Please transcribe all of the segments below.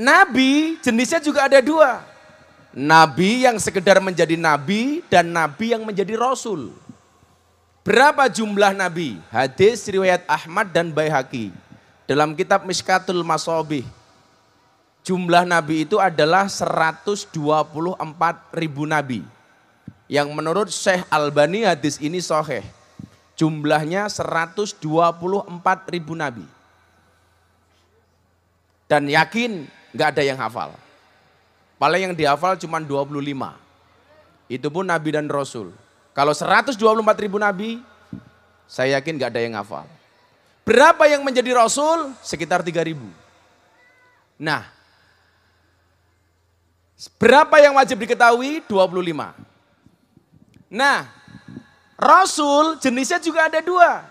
Nabi jenisnya juga ada dua. Nabi yang sekedar menjadi nabi dan nabi yang menjadi rasul. Berapa jumlah nabi? Hadis riwayat Ahmad dan Baihaqi. Dalam kitab Miskatul Masobih. Jumlah nabi itu adalah 124 ribu nabi. Yang menurut Syekh Albani hadis ini soheh. Jumlahnya 124 ribu nabi. Dan yakin nggak ada yang hafal. Paling yang dihafal cuma 25. Itu pun nabi dan rasul. Kalau 124 ribu nabi, saya yakin gak ada yang hafal. Berapa yang menjadi rasul? Sekitar 3 ribu. Nah, berapa yang wajib diketahui? 25. Nah, rasul jenisnya juga ada dua.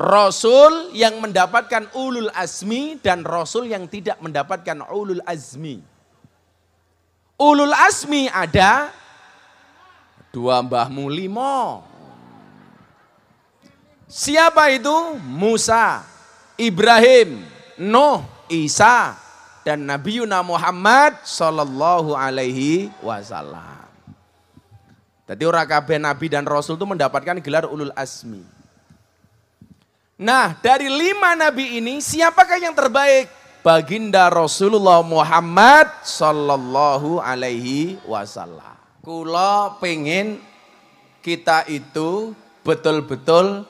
Rasul yang mendapatkan ulul azmi dan rasul yang tidak mendapatkan ulul azmi. Ulul azmi ada Dua mbahmu limo. Siapa itu? Musa, Ibrahim, Nuh, Isa, dan Nabi Yuna Muhammad Sallallahu Alaihi Wasallam. Jadi orang kabeh Nabi dan Rasul itu mendapatkan gelar ulul azmi. Nah dari lima Nabi ini siapakah yang terbaik? Baginda Rasulullah Muhammad Sallallahu Alaihi Wasallam. Kulo pengen kita itu betul-betul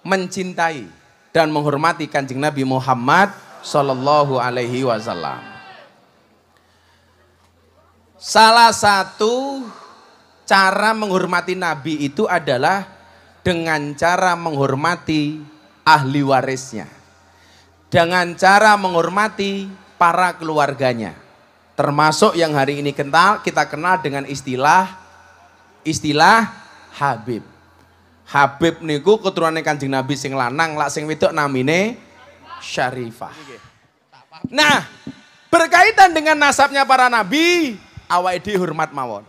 mencintai dan menghormati kanjeng Nabi Muhammad Sallallahu Alaihi Wasallam. Salah satu cara menghormati Nabi itu adalah dengan cara menghormati ahli warisnya. Dengan cara menghormati para keluarganya. Termasuk yang hari ini kental kita kenal dengan istilah istilah Habib. Habib niku keturunan Kanjeng Nabi sing lanang lak sing wedok namine Syarifah. Nah, berkaitan dengan nasabnya para nabi, awal hormat mawon.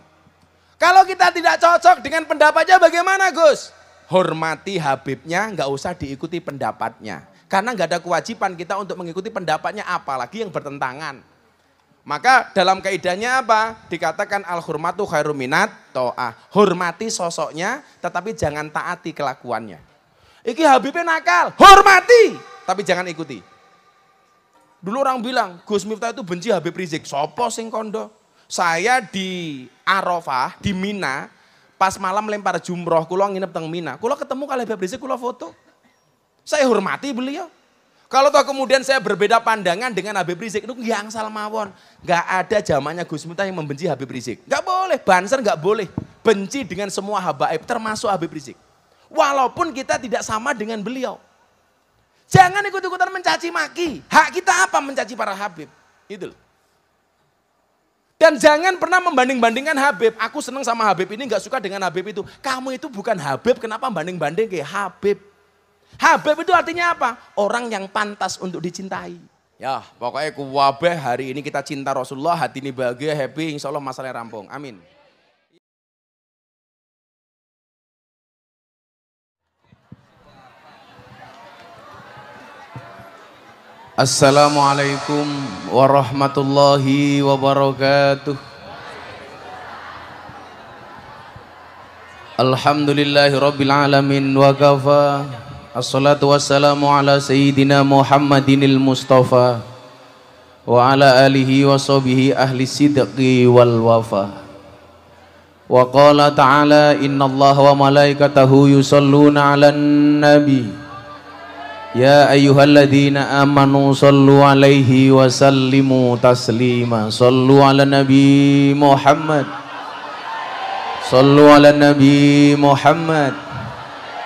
Kalau kita tidak cocok dengan pendapatnya bagaimana Gus? Hormati Habibnya, nggak usah diikuti pendapatnya. Karena nggak ada kewajiban kita untuk mengikuti pendapatnya apalagi yang bertentangan. Maka dalam kaidahnya apa? Dikatakan al-hurmatu khairu minat to'ah. Hormati sosoknya tetapi jangan taati kelakuannya. Iki Habibnya nakal, hormati tapi jangan ikuti. Dulu orang bilang Gus Miftah itu benci Habib Rizik. Sopo sing kondo? Saya di Arafah, di Mina, pas malam lempar jumroh, kulo nginep teng Mina. Kulo ketemu kali Habib Rizik, kulo foto. Saya hormati beliau. Kalau toh kemudian saya berbeda pandangan dengan Habib Rizik, itu yang salmawon. Gak ada zamannya Gus Miftah yang membenci Habib Rizik. Gak boleh, banser gak boleh. Benci dengan semua habaib, termasuk Habib Rizik. Walaupun kita tidak sama dengan beliau. Jangan ikut-ikutan mencaci maki. Hak kita apa mencaci para Habib? Itu Dan jangan pernah membanding-bandingkan Habib. Aku senang sama Habib ini, gak suka dengan Habib itu. Kamu itu bukan Habib, kenapa banding-banding kayak Habib? Habib itu artinya apa? Orang yang pantas untuk dicintai. Ya, pokoknya kuwabeh hari ini kita cinta Rasulullah, hati ini bahagia, happy, insya Allah masalahnya rampung. Amin. Assalamualaikum warahmatullahi wabarakatuh. Alhamdulillahi rabbil alamin wa kafa. Assalatu wassalamu ala sayyidina Muhammadinil Mustafa Wa ala alihi wa sahbihi ahli sidqi wal wafa Wa qala ta'ala inna Allah wa malaikatahu yusalluna ala nabi Ya ayyuhalladzina amanu sallu alaihi wa sallimu taslima Sallu ala nabi Muhammad Sallu ala nabi Muhammad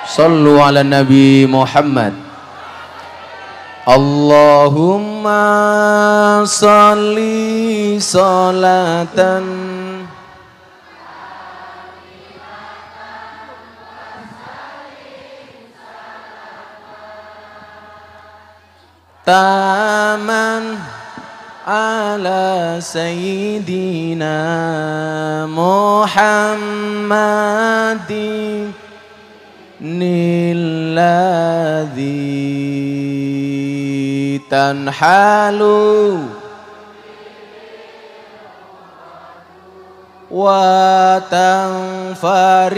Sallu ala Nabi Muhammad Allahumma salli salatan taman ala sayyidina Muhammadin nilladhi tanhalu wa tanfariju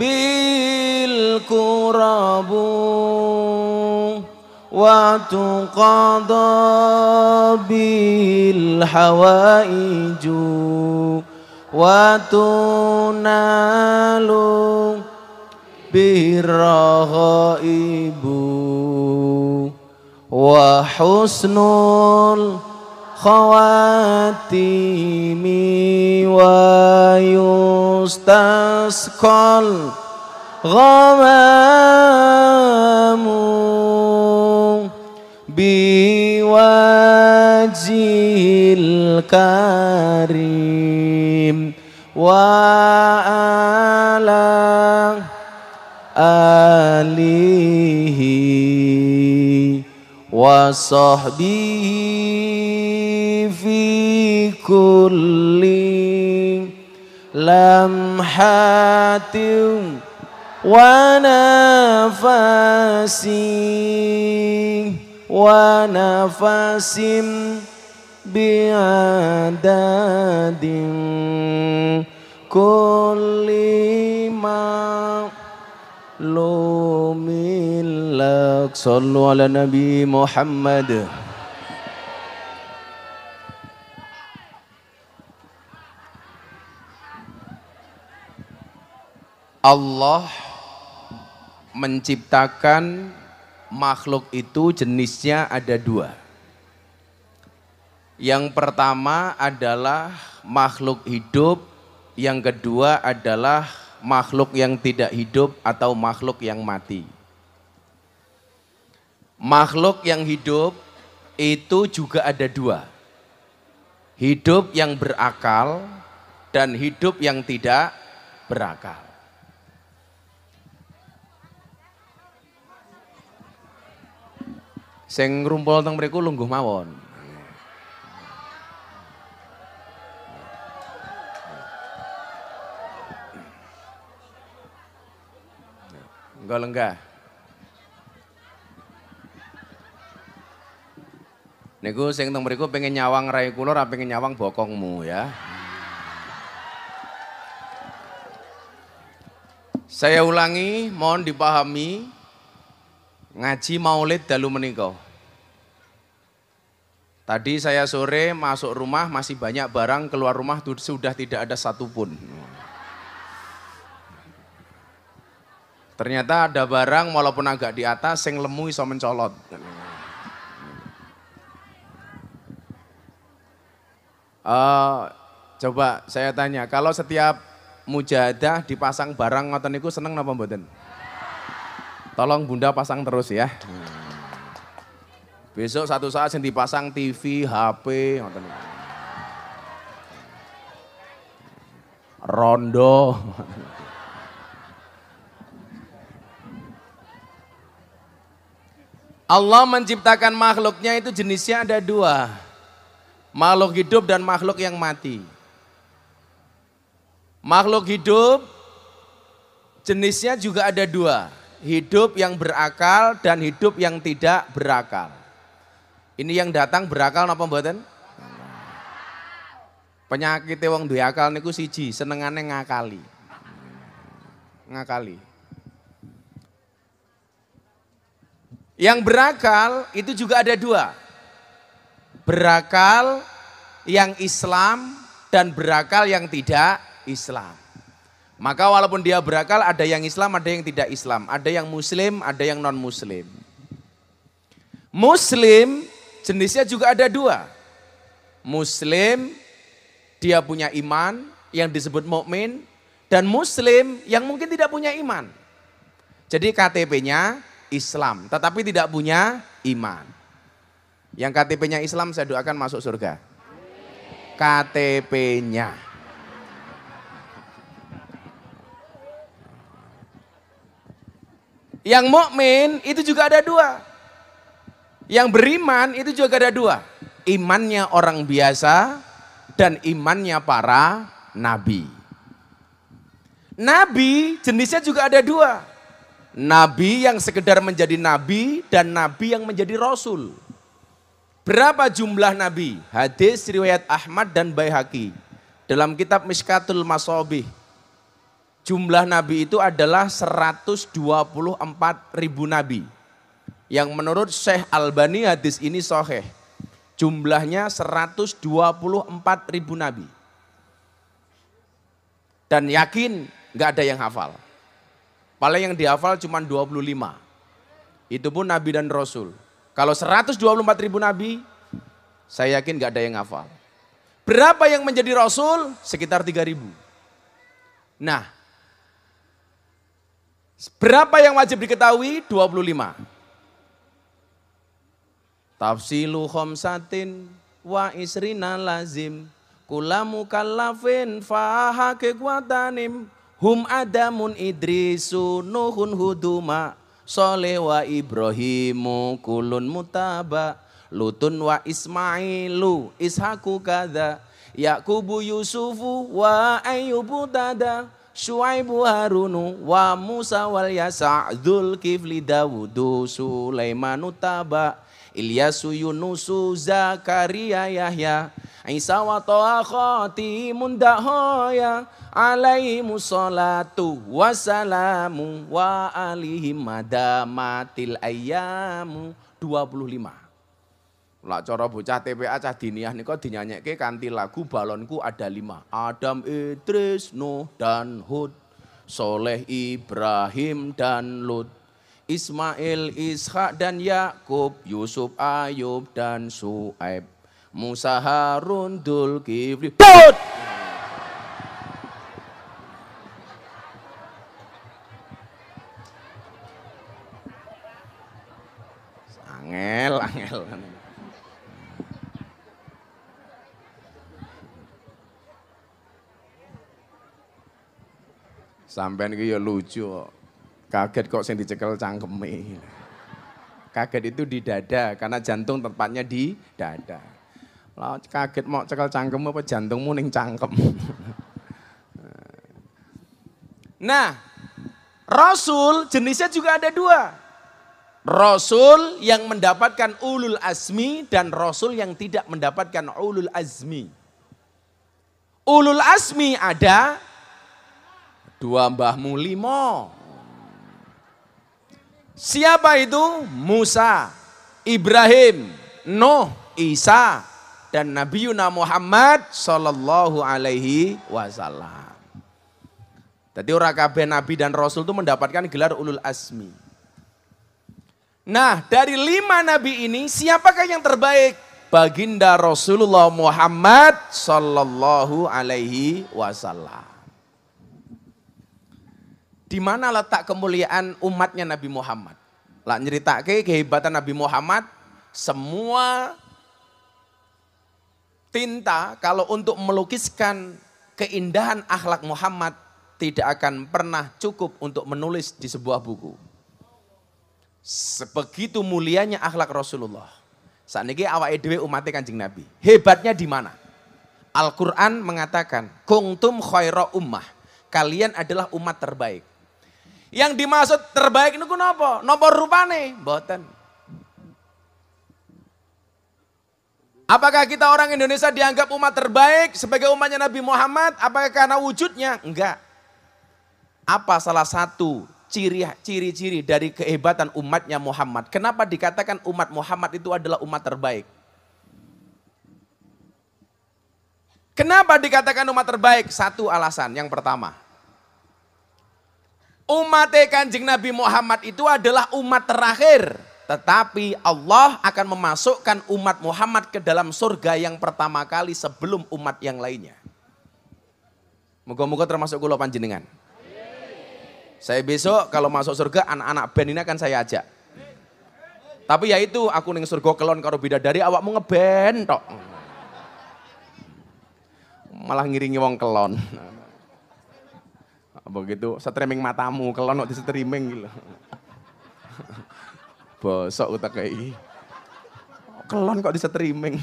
bil kurabu وتقضى بالحوائج وتنال بالرغائب وحسن الخواتيم ويستسقى الغمام بوجه الكريم وعلى آله وصحبه في كل لمحات ونفس ونفس بعدد كل ما لوم لك صلوا على نبي محمد Allah menciptakan makhluk itu jenisnya ada dua. Yang pertama adalah makhluk hidup, yang kedua adalah makhluk yang tidak hidup atau makhluk yang mati. Makhluk yang hidup itu juga ada dua. Hidup yang berakal dan hidup yang tidak berakal. Sing ngrumpul teng mriku lungguh mawon. Enggak lenggah. Niku sing teng mriku pengen nyawang rai kula ora pengen nyawang bokongmu ya. Saya ulangi, mohon dipahami ngaji maulid dalu menika. Tadi saya sore masuk rumah masih banyak barang, keluar rumah sudah tidak ada satupun. Ternyata ada barang walaupun agak di atas sing lemu iso mencolot. Uh, coba saya tanya, kalau setiap mujahadah dipasang barang ngoten niku seneng napa mboten? Tolong Bunda pasang terus ya. Besok satu saat yang dipasang TV, HP. Rondo. Allah menciptakan makhluknya itu jenisnya ada dua. Makhluk hidup dan makhluk yang mati. Makhluk hidup jenisnya juga ada dua. Hidup yang berakal dan hidup yang tidak berakal. Ini yang datang berakal apa mboten? Penyakit wong duwe akal niku siji, senengane ngakali. Ngakali. Yang berakal itu juga ada dua. Berakal yang Islam dan berakal yang tidak Islam. Maka walaupun dia berakal ada yang Islam, ada yang tidak Islam. Ada yang Muslim, ada yang non-Muslim. Muslim jenisnya juga ada dua. Muslim dia punya iman yang disebut mukmin dan Muslim yang mungkin tidak punya iman. Jadi KTP-nya Islam, tetapi tidak punya iman. Yang KTP-nya Islam saya doakan masuk surga. KTP-nya. Yang mukmin itu juga ada dua. Yang beriman itu juga ada dua. Imannya orang biasa dan imannya para nabi. Nabi jenisnya juga ada dua Nabi yang sekedar menjadi nabi dan nabi yang menjadi rasul. Berapa jumlah nabi? Hadis riwayat Ahmad dan Baihaqi. Dalam kitab Miskatul Masobih, jumlah nabi itu adalah 124 ribu nabi. Yang menurut Syekh Albani hadis ini soheh. Jumlahnya 124 ribu nabi. Dan yakin nggak ada yang hafal. Paling yang dihafal cuma 25. Itu pun nabi dan rasul. Kalau 124 ribu nabi, saya yakin nggak ada yang hafal. Berapa yang menjadi rasul? Sekitar 3 ribu. Nah, berapa yang wajib diketahui? 25. Tafsilu khomsatin wa isrina lazim. Kulamu kallafin faha kekuatanim. Hum adamun idrisu nuhun huduma. Soleh wa ibrahimu kulun mutaba. Lutun wa ismailu ishaku kada yakubu yusufu wa ayyubu tada Syuaibu Harunu wa Musa wal Yasa. Kifli Dawudu Sulaimanu Taba Ilyasu Yunusu Zakaria Yahya Isa wa to'a khatimun dahoya alaihi musallatu wassalamu wa alihim madamatil ayyamu 25 Lah cara bocah TPA cah diniyah nika dinyanyekke kanthi lagu balonku ada lima. Adam, Idris, Nuh dan Hud. Soleh, Ibrahim dan Lut. Ismail, Ishak dan Yakub, Yusuf, Ayub dan Su'aib, Musa, Harun, Dulkifli. Put! Angel, angel. Sampai ini ya lucu kok. Kaget kok yang dicekel cangkeme. Kaget itu di dada karena jantung tempatnya di dada. Lah kaget mau cekel cangkem apa jantungmu ning cangkem. Nah, Rasul jenisnya juga ada dua. Rasul yang mendapatkan ulul azmi dan Rasul yang tidak mendapatkan ulul azmi. Ulul azmi ada dua mbahmu limo. Siapa itu? Musa, Ibrahim, Nuh, Isa, dan Nabi Yuna Muhammad Sallallahu Alaihi Wasallam. Jadi orang kabeh Nabi dan Rasul itu mendapatkan gelar ulul asmi. Nah dari lima Nabi ini siapakah yang terbaik? Baginda Rasulullah Muhammad Sallallahu Alaihi Wasallam. Di mana letak kemuliaan umatnya Nabi Muhammad? Lah nyeritake kehebatan Nabi Muhammad, semua tinta kalau untuk melukiskan keindahan akhlak Muhammad tidak akan pernah cukup untuk menulis di sebuah buku. Sebegitu mulianya akhlak Rasulullah. Saat ini awak edw umatnya kanjeng Nabi. Hebatnya di mana? Al-Quran mengatakan, Kungtum khaira ummah. Kalian adalah umat terbaik. Yang dimaksud terbaik itu kenapa? Nopo rupane? Mboten. Apakah kita orang Indonesia dianggap umat terbaik sebagai umatnya Nabi Muhammad? Apakah karena wujudnya? Enggak. Apa salah satu ciri-ciri dari kehebatan umatnya Muhammad? Kenapa dikatakan umat Muhammad itu adalah umat terbaik? Kenapa dikatakan umat terbaik? Satu alasan, yang pertama. Umat kanjeng Nabi Muhammad itu adalah umat terakhir. Tetapi Allah akan memasukkan umat Muhammad ke dalam surga yang pertama kali sebelum umat yang lainnya. Moga-moga termasuk kulo panjenengan. Saya besok kalau masuk surga anak-anak band ini akan saya ajak. Tapi ya itu aku ning surga kelon karo bidadari awakmu ngeband tok. Malah ngiringi wong kelon. Begitu streaming matamu, kelon di streaming gitu. Bosok utak kayak Kelon kok di streaming.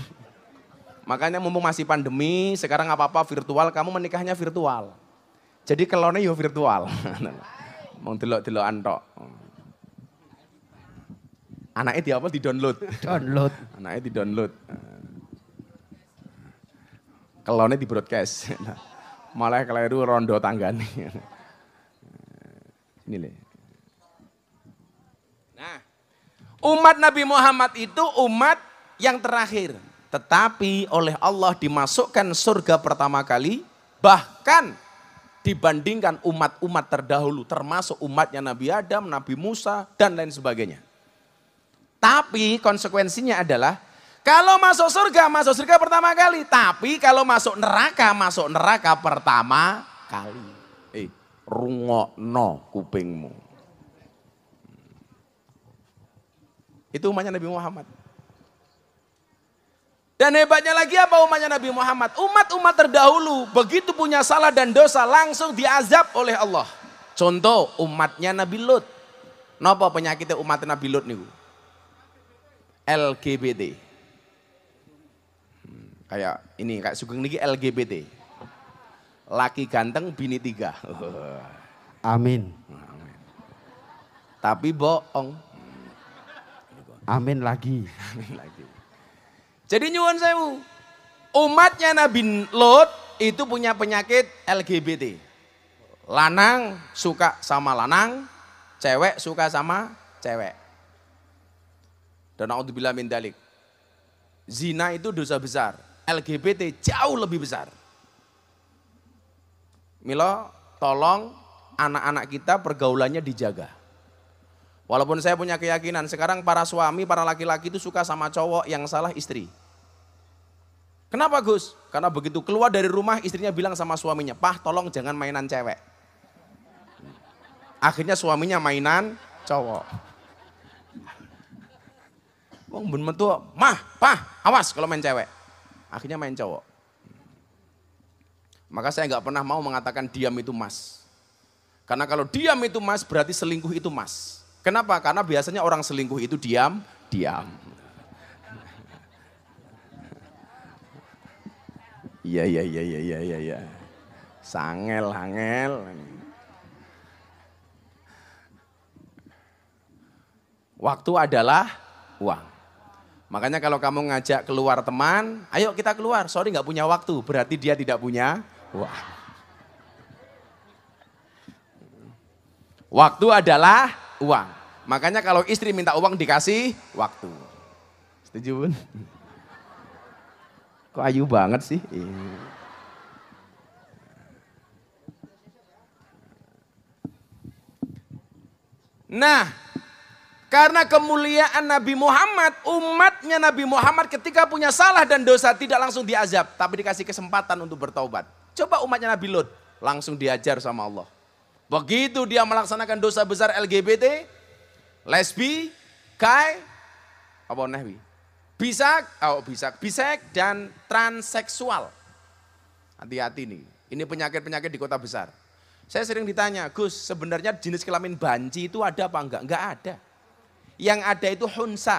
Makanya mumpung masih pandemi, sekarang apa-apa virtual, kamu menikahnya virtual. Jadi kelonnya yo virtual. Mau delok-delok antok. Anaknya di apa? Di download. Download. Anaknya di download. Kelone di broadcast. Malah keliru rondo tanggane. Le. Nah, umat Nabi Muhammad itu umat yang terakhir. Tetapi oleh Allah dimasukkan surga pertama kali. Bahkan dibandingkan umat-umat terdahulu. Termasuk umatnya Nabi Adam, Nabi Musa, dan lain sebagainya. Tapi konsekuensinya adalah kalau masuk surga, masuk surga pertama kali. Tapi kalau masuk neraka, masuk neraka pertama kali. Rungokno kupingmu. Itu umatnya Nabi Muhammad. Dan hebatnya lagi apa umatnya Nabi Muhammad? Umat-umat terdahulu begitu punya salah dan dosa langsung diazab oleh Allah. Contoh umatnya Nabi Lut. Napa penyakitnya umat Nabi Lut nih? LGBT. Hmm, kayak ini kayak sugeng niki LGBT. Laki ganteng bini tiga. Amin. Tapi bohong. Amin lagi. Amin lagi. Jadi nyuwun sewu. Umatnya Nabi Lot itu punya penyakit LGBT. Lanang suka sama lanang, cewek suka sama cewek. Dan naudzubillah min dalik. Zina itu dosa besar. LGBT jauh lebih besar. Milo, tolong anak-anak kita pergaulannya dijaga. Walaupun saya punya keyakinan sekarang para suami, para laki-laki itu suka sama cowok yang salah istri. Kenapa Gus? Karena begitu keluar dari rumah istrinya bilang sama suaminya, Pah tolong jangan mainan cewek. Akhirnya suaminya mainan cowok. Wong ben metu, "Mah, Pah, awas kalau main cewek." Akhirnya main cowok. Maka saya nggak pernah mau mengatakan diam itu mas. Karena kalau diam itu mas berarti selingkuh itu mas. Kenapa? Karena biasanya orang selingkuh itu diam, diam. Iya, iya, iya, iya, iya, iya, iya. Sangel, hangel. Waktu adalah uang. Makanya kalau kamu ngajak keluar teman, ayo kita keluar. Sorry nggak punya waktu, berarti dia tidak punya uang. Waktu adalah uang. Makanya kalau istri minta uang dikasih waktu. Setuju bun? Kok ayu banget sih? Nah, karena kemuliaan Nabi Muhammad, umatnya Nabi Muhammad ketika punya salah dan dosa tidak langsung diazab, tapi dikasih kesempatan untuk bertaubat. Coba umatnya Nabi Lut, langsung diajar sama Allah. Begitu dia melaksanakan dosa besar LGBT, lesbi, kai, apa nahwi? Bisa, oh bisa, bisek dan transseksual. Hati-hati nih, ini penyakit-penyakit di kota besar. Saya sering ditanya, Gus sebenarnya jenis kelamin banci itu ada apa enggak? Enggak ada. Yang ada itu hunsa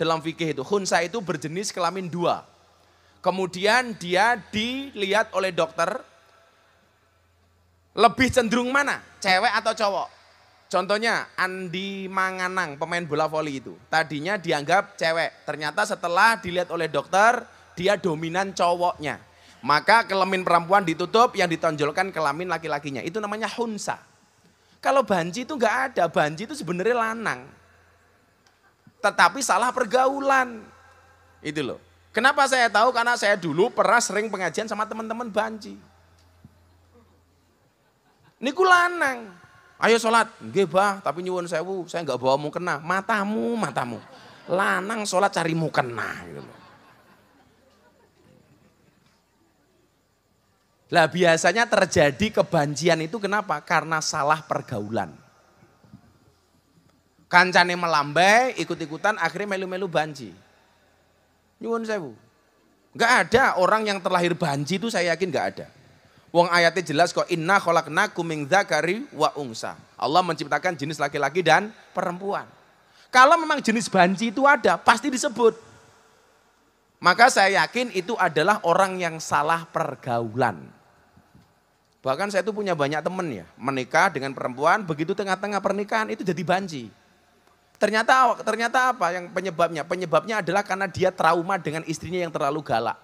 dalam fikih itu. Hunsa itu berjenis kelamin dua. Kemudian dia dilihat oleh dokter lebih cenderung mana? Cewek atau cowok? Contohnya Andi Manganang, pemain bola voli itu. Tadinya dianggap cewek. Ternyata setelah dilihat oleh dokter, dia dominan cowoknya. Maka kelamin perempuan ditutup, yang ditonjolkan kelamin laki-lakinya. Itu namanya hunsa. Kalau banji itu enggak ada, banji itu sebenarnya lanang tetapi salah pergaulan. Itu loh. Kenapa saya tahu? Karena saya dulu pernah sering pengajian sama teman-teman banji. Niku lanang. Ayo sholat. Nggih bah, tapi nyuwun sewu, saya nggak bawa mau kena. Matamu, matamu. Lanang sholat cari kena. Gitu. Lah biasanya terjadi kebanjian itu kenapa? Karena salah pergaulan. Kancane melambai, ikut-ikutan, akhirnya melu-melu banji. Nyuwun sewu. Enggak ada orang yang terlahir banji itu saya yakin enggak ada. Wong ayatnya jelas kok inna khalaqnakum min dzakari wa unsa. Allah menciptakan jenis laki-laki dan perempuan. Kalau memang jenis banji itu ada, pasti disebut. Maka saya yakin itu adalah orang yang salah pergaulan. Bahkan saya itu punya banyak teman ya, menikah dengan perempuan, begitu tengah-tengah pernikahan itu jadi banji. Ternyata ternyata apa yang penyebabnya? Penyebabnya adalah karena dia trauma dengan istrinya yang terlalu galak.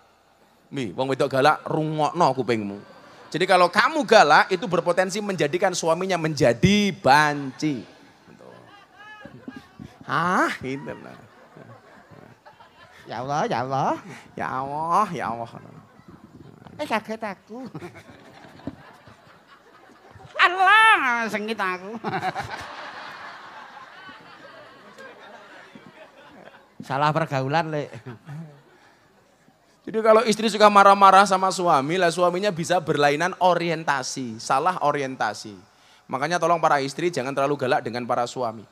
Mi, wong wedok galak rungokno kupingmu. Jadi kalau kamu galak itu berpotensi menjadikan suaminya menjadi banci. Ah, itu lah. Ya Allah, ya Allah. Ya Allah, ya Allah. Eh kaget aku. Allah, sengit aku. Salah pergaulan, Lek. Jadi kalau istri suka marah-marah sama suami, lah suaminya bisa berlainan orientasi, salah orientasi. Makanya tolong para istri jangan terlalu galak dengan para suami.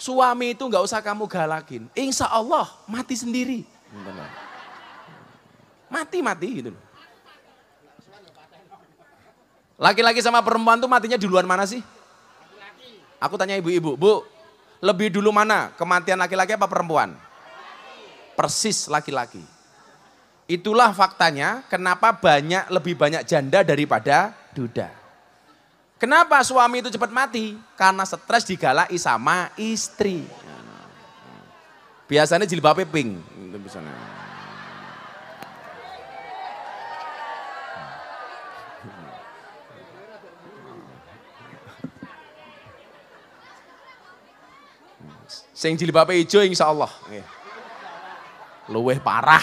Suami itu nggak usah kamu galakin. Insya Allah mati sendiri. Mati-mati gitu loh. Laki-laki sama perempuan tuh matinya duluan mana sih? Aku tanya ibu-ibu, bu, lebih dulu mana kematian laki-laki apa perempuan? Persis laki-laki. Itulah faktanya kenapa banyak lebih banyak janda daripada duda. Kenapa suami itu cepat mati? Karena stres digalai sama istri. Biasanya jilbabnya pink. Itu misalnya. Sing jilbabnya hijau insya Allah. Luweh parah.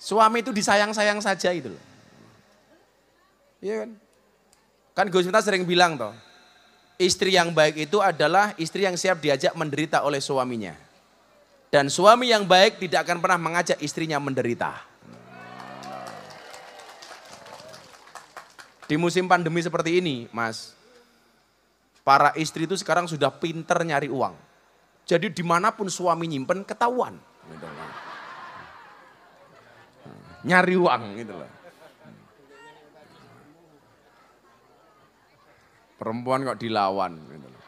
Suami itu disayang-sayang saja itu loh. Iya kan? Kan Gus Miftah sering bilang toh, istri yang baik itu adalah istri yang siap diajak menderita oleh suaminya. Dan suami yang baik tidak akan pernah mengajak istrinya menderita. Di musim pandemi seperti ini, Mas, para istri itu sekarang sudah pinter nyari uang. Jadi di mana pun suami nyimpen ketahuan. Gitu nyari uang gitu loh. Perempuan kok dilawan gitu loh.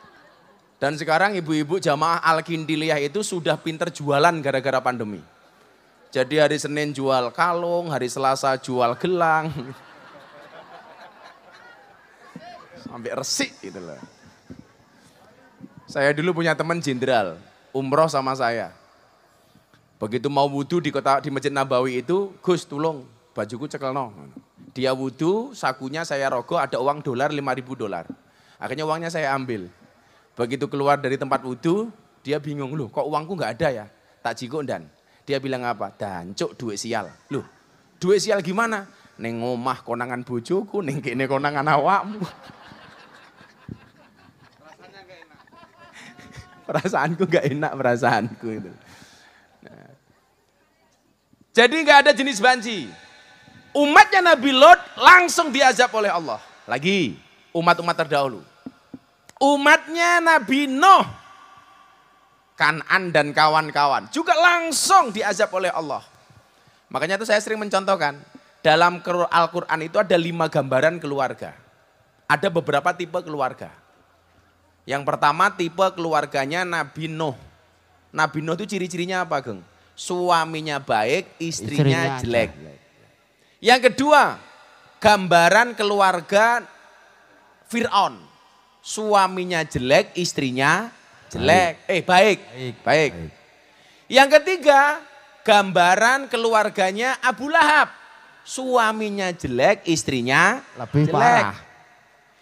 Dan sekarang ibu-ibu jamaah Al-Kindiliyah itu sudah pinter jualan gara-gara pandemi. Jadi hari Senin jual kalung, hari Selasa jual gelang. Sampai resik gitu loh. Saya dulu punya teman jenderal, umroh sama saya. Begitu mau wudhu di kota di Masjid Nabawi itu, Gus tolong bajuku cekelno. Dia wudhu, sakunya saya rogoh ada uang dolar 5000 dolar. Akhirnya uangnya saya ambil. Begitu keluar dari tempat wudhu, dia bingung, loh kok uangku nggak ada ya? Tak jiko dan. Dia bilang apa? Dancuk duit sial. Loh, duit sial gimana? Neng ngomah konangan bojoku, neng kene konangan awakmu. Perasaanku gak enak perasaanku itu. Nah. Jadi nggak ada jenis banci. Umatnya Nabi Lot langsung diazab oleh Allah. Lagi umat-umat terdahulu. Umatnya Nabi Nuh, Kanan dan kawan-kawan juga langsung diazab oleh Allah. Makanya itu saya sering mencontohkan, dalam Al-Quran itu ada lima gambaran keluarga. Ada beberapa tipe keluarga. Yang pertama tipe keluarganya Nabi Nuh. Nabi Nuh itu ciri-cirinya apa, Geng? Suaminya baik, istrinya, istrinya jelek. jelek. Yang kedua, gambaran keluarga Fir'aun suaminya jelek, istrinya jelek. Baik. Eh baik. Baik. baik. baik. Yang ketiga, gambaran keluarganya Abu Lahab. Suaminya jelek, istrinya lebih jelek. parah.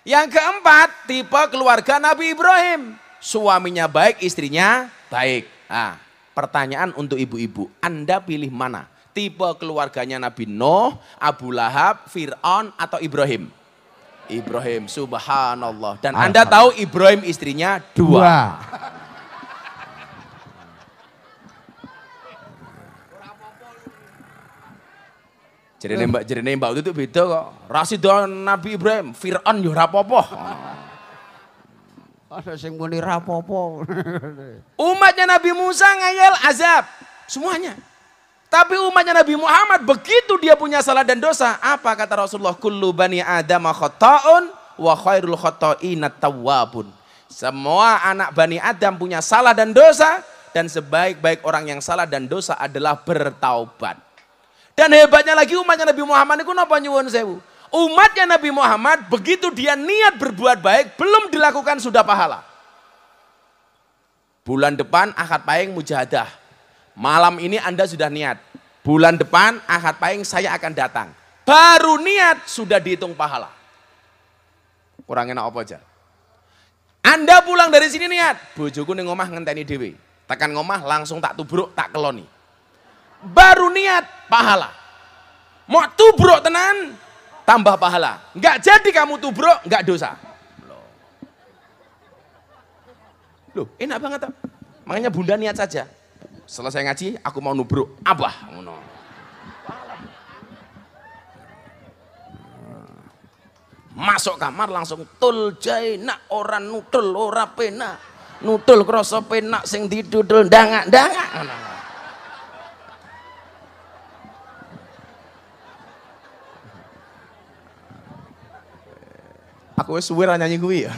Yang keempat, tipe keluarga Nabi Ibrahim. Suaminya baik, istrinya baik. Nah, pertanyaan untuk ibu-ibu, Anda pilih mana? Tipe keluarganya Nabi Nuh, Abu Lahab, Fir'aun atau Ibrahim? Ibrahim, subhanallah. Dan Anda tahu Ibrahim istrinya dua. dua. Jadi nembak jadi nembak itu beda kok. Rasidon Nabi Ibrahim, Fir'aun yo rapopo. Ada sing muni rapopo. Umatnya Nabi Musa ngayal azab. Semuanya. Tapi umatnya Nabi Muhammad begitu dia punya salah dan dosa, apa kata Rasulullah? Kullu bani Adam khata'un wa khairul khata'ina tawwabun. Semua anak Bani Adam punya salah dan dosa dan sebaik-baik orang yang salah dan dosa adalah bertaubat. Dan hebatnya lagi umatnya Nabi Muhammad itu napa nyuwun sewu? Umatnya Nabi Muhammad begitu dia niat berbuat baik belum dilakukan sudah pahala. Bulan depan akad paing mujahadah. Malam ini Anda sudah niat. Bulan depan akad paing saya akan datang. Baru niat sudah dihitung pahala. Kurang enak apa aja. Anda pulang dari sini niat, bojoku ning omah ngenteni dhewe. Tekan ngomah langsung tak tubruk, tak keloni. Baru niat pahala. Mau tubruk tenan, tambah pahala. Enggak jadi kamu tubruk, enggak dosa. Loh, enak banget. toh. Makanya bunda niat saja. Selesai ngaji, aku mau nubruk. Abah. ngono. Masuk kamar langsung tul nak orang nutul ora pena. Nutul kroso penak sing didudul dangak-dangak. Aku suwe ra nyanyi kuwi ya.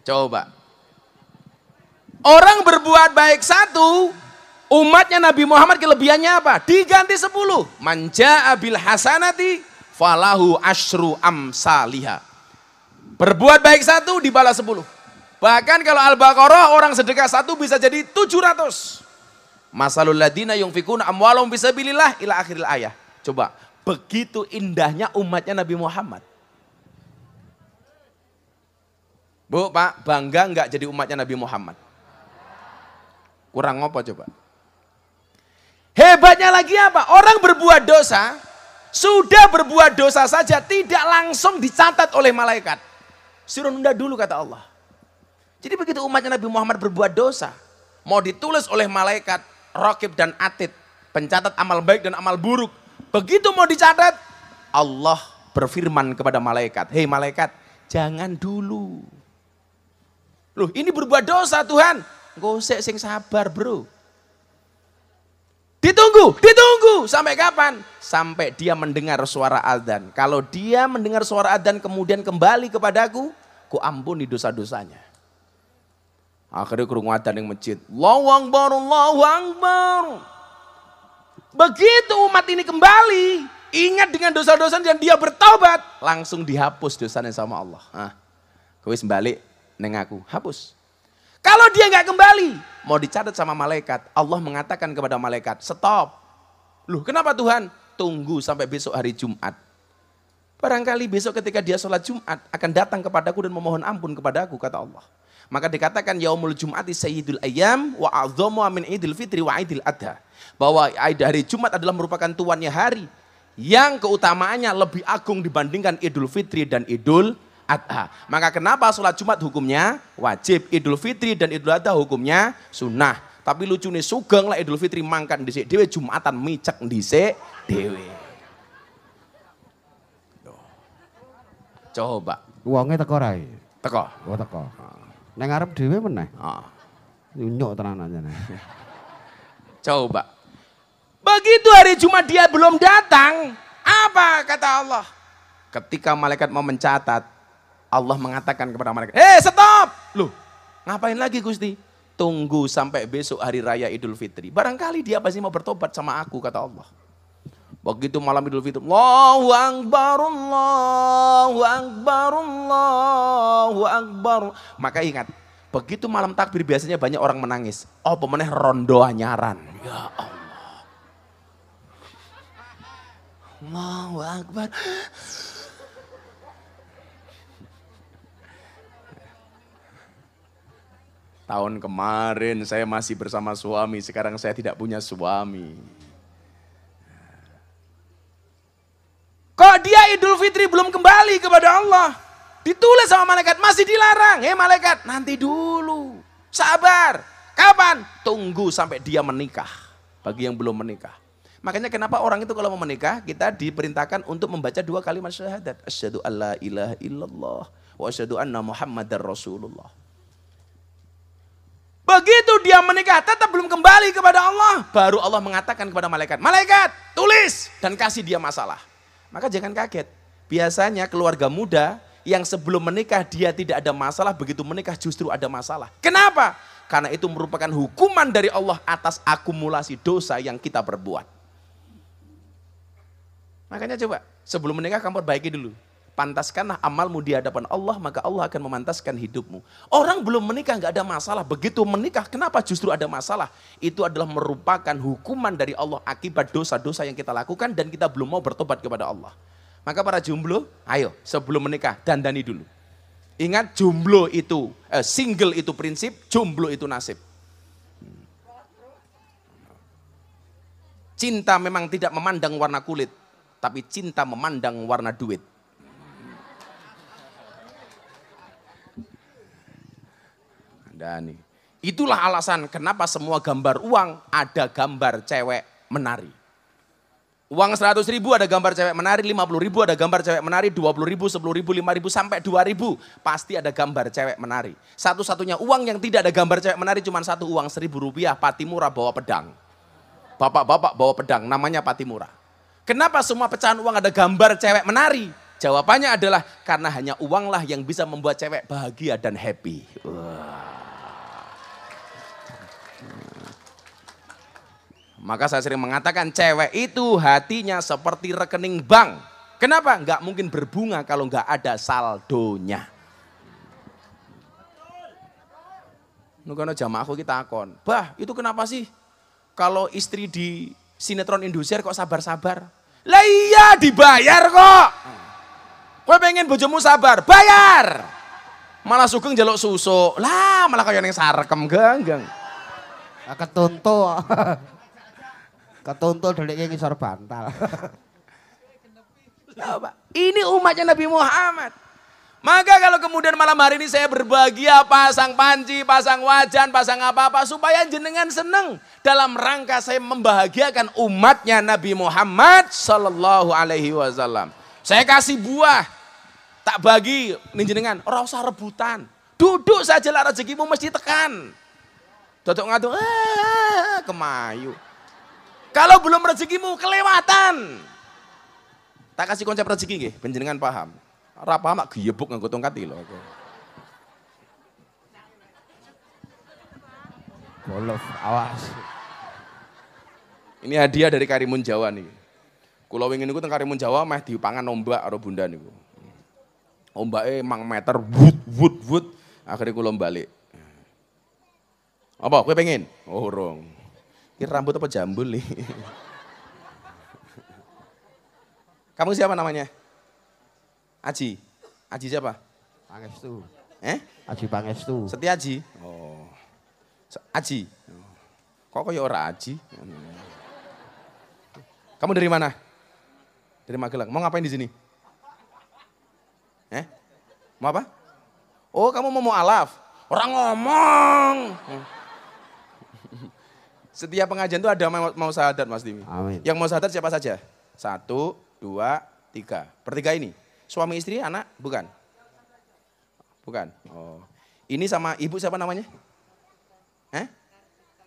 Coba. Orang berbuat baik satu, umatnya Nabi Muhammad kelebihannya apa? Diganti sepuluh. Manja abil hasanati falahu ashru amsaliha. Berbuat baik satu dibalas sepuluh. Bahkan kalau Al-Baqarah orang sedekah satu bisa jadi tujuh ratus. Masalul ladina yungfikuna amwalum bisabilillah ila akhiril ayah. Coba, begitu indahnya umatnya Nabi Muhammad. Bu, Pak, bangga nggak jadi umatnya Nabi Muhammad? Kurang apa coba? Hebatnya lagi apa? Orang berbuat dosa, sudah berbuat dosa saja tidak langsung dicatat oleh malaikat. Suruh nunda dulu kata Allah. Jadi begitu umatnya Nabi Muhammad berbuat dosa, mau ditulis oleh malaikat, rokib dan atid, pencatat amal baik dan amal buruk. Begitu mau dicatat, Allah berfirman kepada malaikat, hei malaikat, jangan dulu. Loh ini berbuat dosa Tuhan. Gosek sing sabar bro. Ditunggu, ditunggu. Sampai kapan? Sampai dia mendengar suara adzan. Kalau dia mendengar suara adzan kemudian kembali kepadaku, ku ampuni dosa-dosanya. Akhirnya kurung adzan yang masjid. Allahu Akbar, Allahu Akbar. Begitu umat ini kembali, ingat dengan dosa-dosa dan dia bertobat, langsung dihapus dosanya sama Allah. Ah, kewis balik neng aku, hapus. Kalau dia nggak kembali, mau dicatat sama malaikat, Allah mengatakan kepada malaikat, stop. Loh kenapa Tuhan? Tunggu sampai besok hari Jumat. Barangkali besok ketika dia sholat Jumat akan datang kepadaku dan memohon ampun kepadaku, kata Allah. Maka dikatakan yaumul Jum'ati sayyidul ayam wa a'dhamu min idil fitri wa idil adha. Bahwa hari Jumat adalah merupakan tuannya hari yang keutamaannya lebih agung dibandingkan idul fitri dan idul adha. Maka kenapa sholat Jumat hukumnya wajib, Idul Fitri dan Idul Adha hukumnya sunnah. Tapi lucu nih sugeng lah Idul Fitri mangkan dhisik dhewe Jumatan micek dhisik dhewe. Tuh. Coba Wonge teko ra. iki? teko. Oh teko. Neng arep dhewe meneh. Ah, Nyuk tenan aja. Coba. Begitu hari Jumat dia belum datang, apa kata Allah? Ketika malaikat mau mencatat, Allah mengatakan kepada malaikat, "Eh, stop!" Loh, ngapain lagi Gusti? Tunggu sampai besok hari raya Idul Fitri. Barangkali dia pasti mau bertobat sama aku, kata Allah. Begitu malam Idul Fitri, Allahu Akbar, Allahu Akbar, Allahu Akbar. Maka ingat, begitu malam takbir biasanya banyak orang menangis. Oh, pemenang rondo anyaran. Ya Allah. Allahu Akbar. Tahun kemarin saya masih bersama suami, sekarang saya tidak punya suami. Kok dia Idul Fitri belum kembali kepada Allah? Ditulis sama malaikat, masih dilarang. Hei malaikat, nanti dulu. Sabar. Kapan? Tunggu sampai dia menikah. Bagi yang belum menikah. Makanya kenapa orang itu kalau mau menikah, kita diperintahkan untuk membaca dua kalimat syahadat. Asyhadu alla ilaha illallah wa asyhadu anna muhammadar rasulullah. Begitu dia menikah, tetap belum kembali kepada Allah. Baru Allah mengatakan kepada malaikat, malaikat tulis dan kasih dia masalah. Maka jangan kaget. Biasanya keluarga muda yang sebelum menikah dia tidak ada masalah, begitu menikah justru ada masalah. Kenapa? Karena itu merupakan hukuman dari Allah atas akumulasi dosa yang kita perbuat. Makanya coba sebelum menikah kamu perbaiki dulu. Pantaskanlah amalmu di hadapan Allah, maka Allah akan memantaskan hidupmu. Orang belum menikah nggak ada masalah. Begitu menikah, kenapa justru ada masalah? Itu adalah merupakan hukuman dari Allah akibat dosa-dosa yang kita lakukan dan kita belum mau bertobat kepada Allah. Maka para jomblo, ayo sebelum menikah dandani dulu. Ingat jomblo itu, eh, single itu prinsip, jomblo itu nasib. Cinta memang tidak memandang warna kulit, tapi cinta memandang warna duit. Dani. Itulah alasan kenapa semua gambar uang ada gambar cewek menari. Uang 100 ribu ada gambar cewek menari, 50 ribu ada gambar cewek menari, 20 ribu, 10 ribu, 5 ribu, sampai 2 ribu. Pasti ada gambar cewek menari. Satu-satunya uang yang tidak ada gambar cewek menari cuma satu uang seribu rupiah, Patimura bawa pedang. Bapak-bapak bawa pedang, namanya Patimura. Kenapa semua pecahan uang ada gambar cewek menari? Jawabannya adalah karena hanya uanglah yang bisa membuat cewek bahagia dan happy. Wah. Maka saya sering mengatakan cewek itu hatinya seperti rekening bank. Kenapa? Enggak mungkin berbunga kalau enggak ada saldonya. Nukono jamaahku kita akon. Bah, itu kenapa sih? Kalau istri di sinetron Indosiar kok sabar-sabar? Lah iya dibayar kok. Kowe pengen bojomu sabar, bayar. Malah sugeng jaluk susu. Lah, malah kayak yang sarkem genggang. Ketuntuk. Ketuntul delik ngisor bantal. Ini umatnya Nabi Muhammad. Maka kalau kemudian malam hari ini saya berbahagia pasang panci, pasang wajan, pasang apa-apa supaya jenengan seneng dalam rangka saya membahagiakan umatnya Nabi Muhammad sallallahu alaihi wasallam. Saya kasih buah, tak bagi nih jenengan, ora usah rebutan. Duduk saja lah rezekimu mesti tekan. Dodok ngatur, ah, kemayu. Kalau belum rezekimu kelewatan. Tak kasih konsep rezeki nggih, penjenengan paham. Ora paham mak giyebuk nganggo tongkat iki lho. Golof, awas. Ini hadiah dari Karimun Jawa nih. Kulo wingi niku teng Karimun Jawa meh dipangan ombak karo bunda niku. Ombake mang meter wut wut wut akhirnya kulo balik. Apa kowe pengen? Oh, urung. Ini rambut apa jambul nih? Kamu siapa namanya? Aji. Aji siapa? Pangestu. Eh? Aji Pangestu. Setiaji. Oh. Aji. Kok kayak orang Aji? Kamu dari mana? Dari Magelang. Mau ngapain di sini? Eh? Mau apa? Oh, kamu mau mau alaf. Orang ngomong. Setiap pengajian itu ada mau, mau sahadat Mas Dimi. Amin. Yang mau sahadat siapa saja? Satu, dua, tiga. Pertiga ini. Suami istri, anak? Bukan? Bukan? Oh. Ini sama ibu siapa namanya? Eh?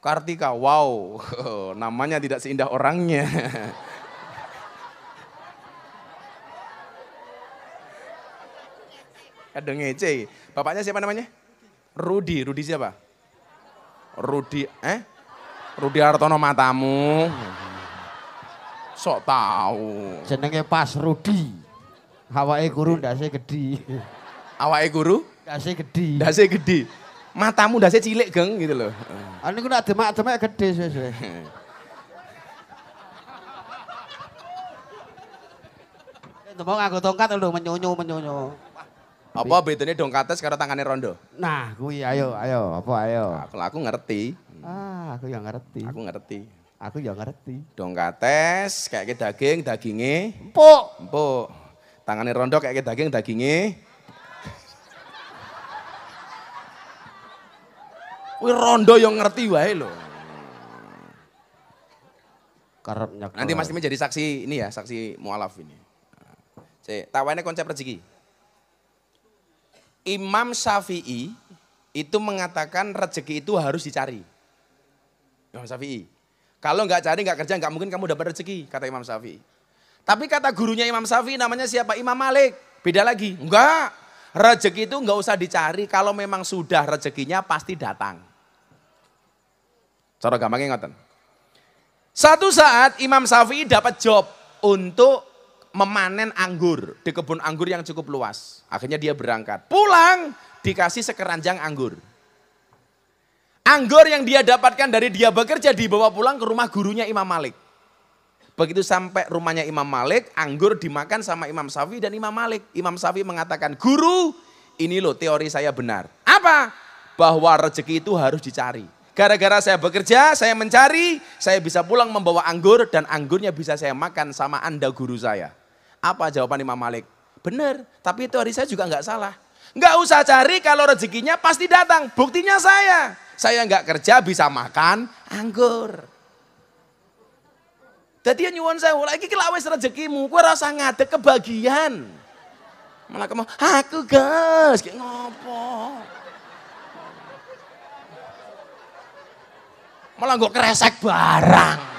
Kartika, wow. namanya tidak seindah orangnya. Ada ngece. Bapaknya siapa namanya? Rudi. Rudi siapa? Rudi, eh? Rudi Hartono matamu. Sok tahu. Jenenge pas Rudi. Hawake guru ndase gedhi. Awake guru, Ndase gedhi. dase gede. Matamu dase cilik, Geng, gitu loh. Ah niku nek demak-demak gedhe suwe-suwe. Tembok nganggo tongkat lho menyunyu. Apa bedanya dongkates karo tangane rondo? Nah, kuwi ayo ayo apa ayo. Aku, aku ngerti, Ah, aku yang ngerti. aku ngerti. Aku yang ngerti. Dongkates kayak daging, dagingnya Empuk. empuk. Tangane rondo kayak daging, dagingnya Wih rondo yang ngerti wae lho. Nyekel. Nanti Mas Timi jadi saksi ini ya, saksi mualaf ini. Cek, tawane konsep rezeki. Imam Syafi'i itu mengatakan rezeki itu harus dicari. Imam Syafi'i. Kalau nggak cari, nggak kerja, nggak mungkin kamu dapat rezeki, kata Imam Syafi'i. Tapi kata gurunya Imam Syafi'i namanya siapa? Imam Malik. Beda lagi. Enggak. Rezeki itu nggak usah dicari, kalau memang sudah rezekinya pasti datang. Cara gampangnya ngoten. Satu saat Imam Syafi'i dapat job untuk memanen anggur di kebun anggur yang cukup luas. Akhirnya dia berangkat. Pulang dikasih sekeranjang anggur. Anggur yang dia dapatkan dari dia bekerja dibawa pulang ke rumah gurunya Imam Malik. Begitu sampai rumahnya Imam Malik, anggur dimakan sama Imam Syafi'i dan Imam Malik. Imam Syafi'i mengatakan, guru ini loh teori saya benar. Apa? Bahwa rezeki itu harus dicari. Gara-gara saya bekerja, saya mencari, saya bisa pulang membawa anggur dan anggurnya bisa saya makan sama anda guru saya. Apa jawaban Imam Malik? Benar, tapi teori saya juga nggak salah. Nggak usah cari kalau rezekinya pasti datang. Buktinya saya. Saya nggak kerja bisa makan anggur. Jadi nyuwun saya lagi kalau wis rezekimu, kue rasa ngadek kebagian. Malah kamu, aku gas, kayak ngopo. Malah gue kresek barang.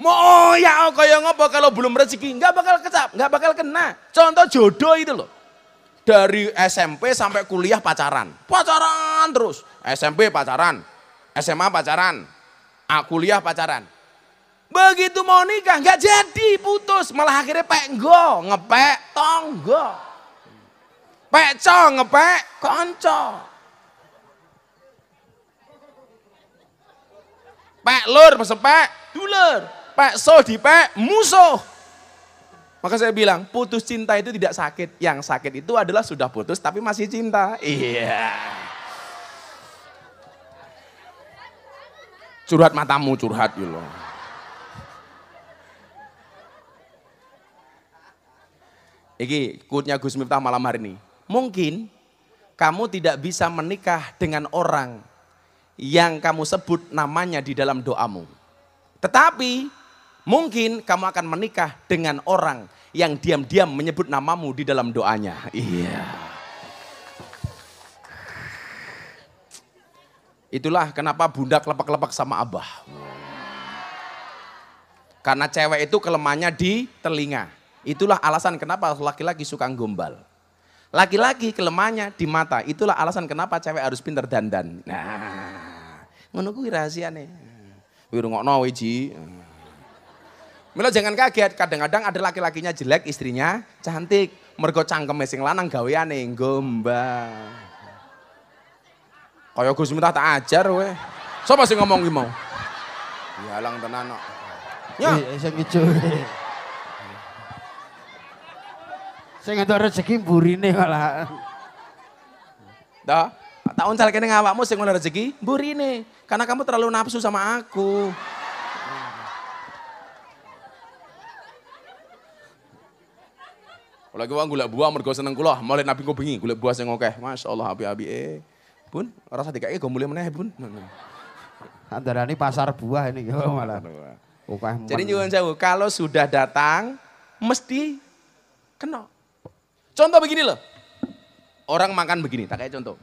Mau ya kaya ngopo kalau belum rezeki nggak bakal kecap, nggak bakal kena. Contoh jodoh itu loh. Dari SMP sampai kuliah pacaran. Pacaran terus. SMP pacaran. SMA pacaran. A, kuliah pacaran. Begitu mau nikah nggak jadi putus. Malah akhirnya pek go, ngepek tonggo. Pek co, ngepek konco. Pek lur, mesepek, dulur pek so di pek musuh. Maka saya bilang putus cinta itu tidak sakit. Yang sakit itu adalah sudah putus tapi masih cinta. Iya. Curhat matamu curhat gitu loh. Iki kutnya Gus Miftah malam hari ini. Mungkin kamu tidak bisa menikah dengan orang yang kamu sebut namanya di dalam doamu. Tetapi Mungkin kamu akan menikah dengan orang yang diam-diam menyebut namamu di dalam doanya. Iya. Itulah kenapa bunda kelepak-kelepak sama abah. Karena cewek itu kelemahannya di telinga. Itulah alasan kenapa laki-laki suka gombal. Laki-laki kelemahannya di mata. Itulah alasan kenapa cewek harus pinter dandan. Nah, ngono kuwi rahasiane. Wirungokno wiji. Mila jangan kaget, kadang-kadang ada laki-lakinya jelek, istrinya cantik. Mergo cangkem sing lanang gaweane gombal. Kaya Gus Miftah tak ajar we. Sopo sing ngomong ki mau? Dihalang tenan kok. Ya. Eh, sing ijo. Sing entuk rezeki burine malah. Dah, tak uncal kene awakmu sing ngono rezeki burine. Karena kamu terlalu nafsu sama aku. Lagi wong golek buah mergo seneng kula, mulai nabi kok bengi golek buah sing akeh. Masyaallah api-api eh. Bun, rasa dikake go mulai meneh, Bun. Antarane pasar buah ini yo malah. Jadi nyuwun sewu, kalau sudah datang mesti kena. Contoh begini loh. Orang makan begini, tak kayak contoh.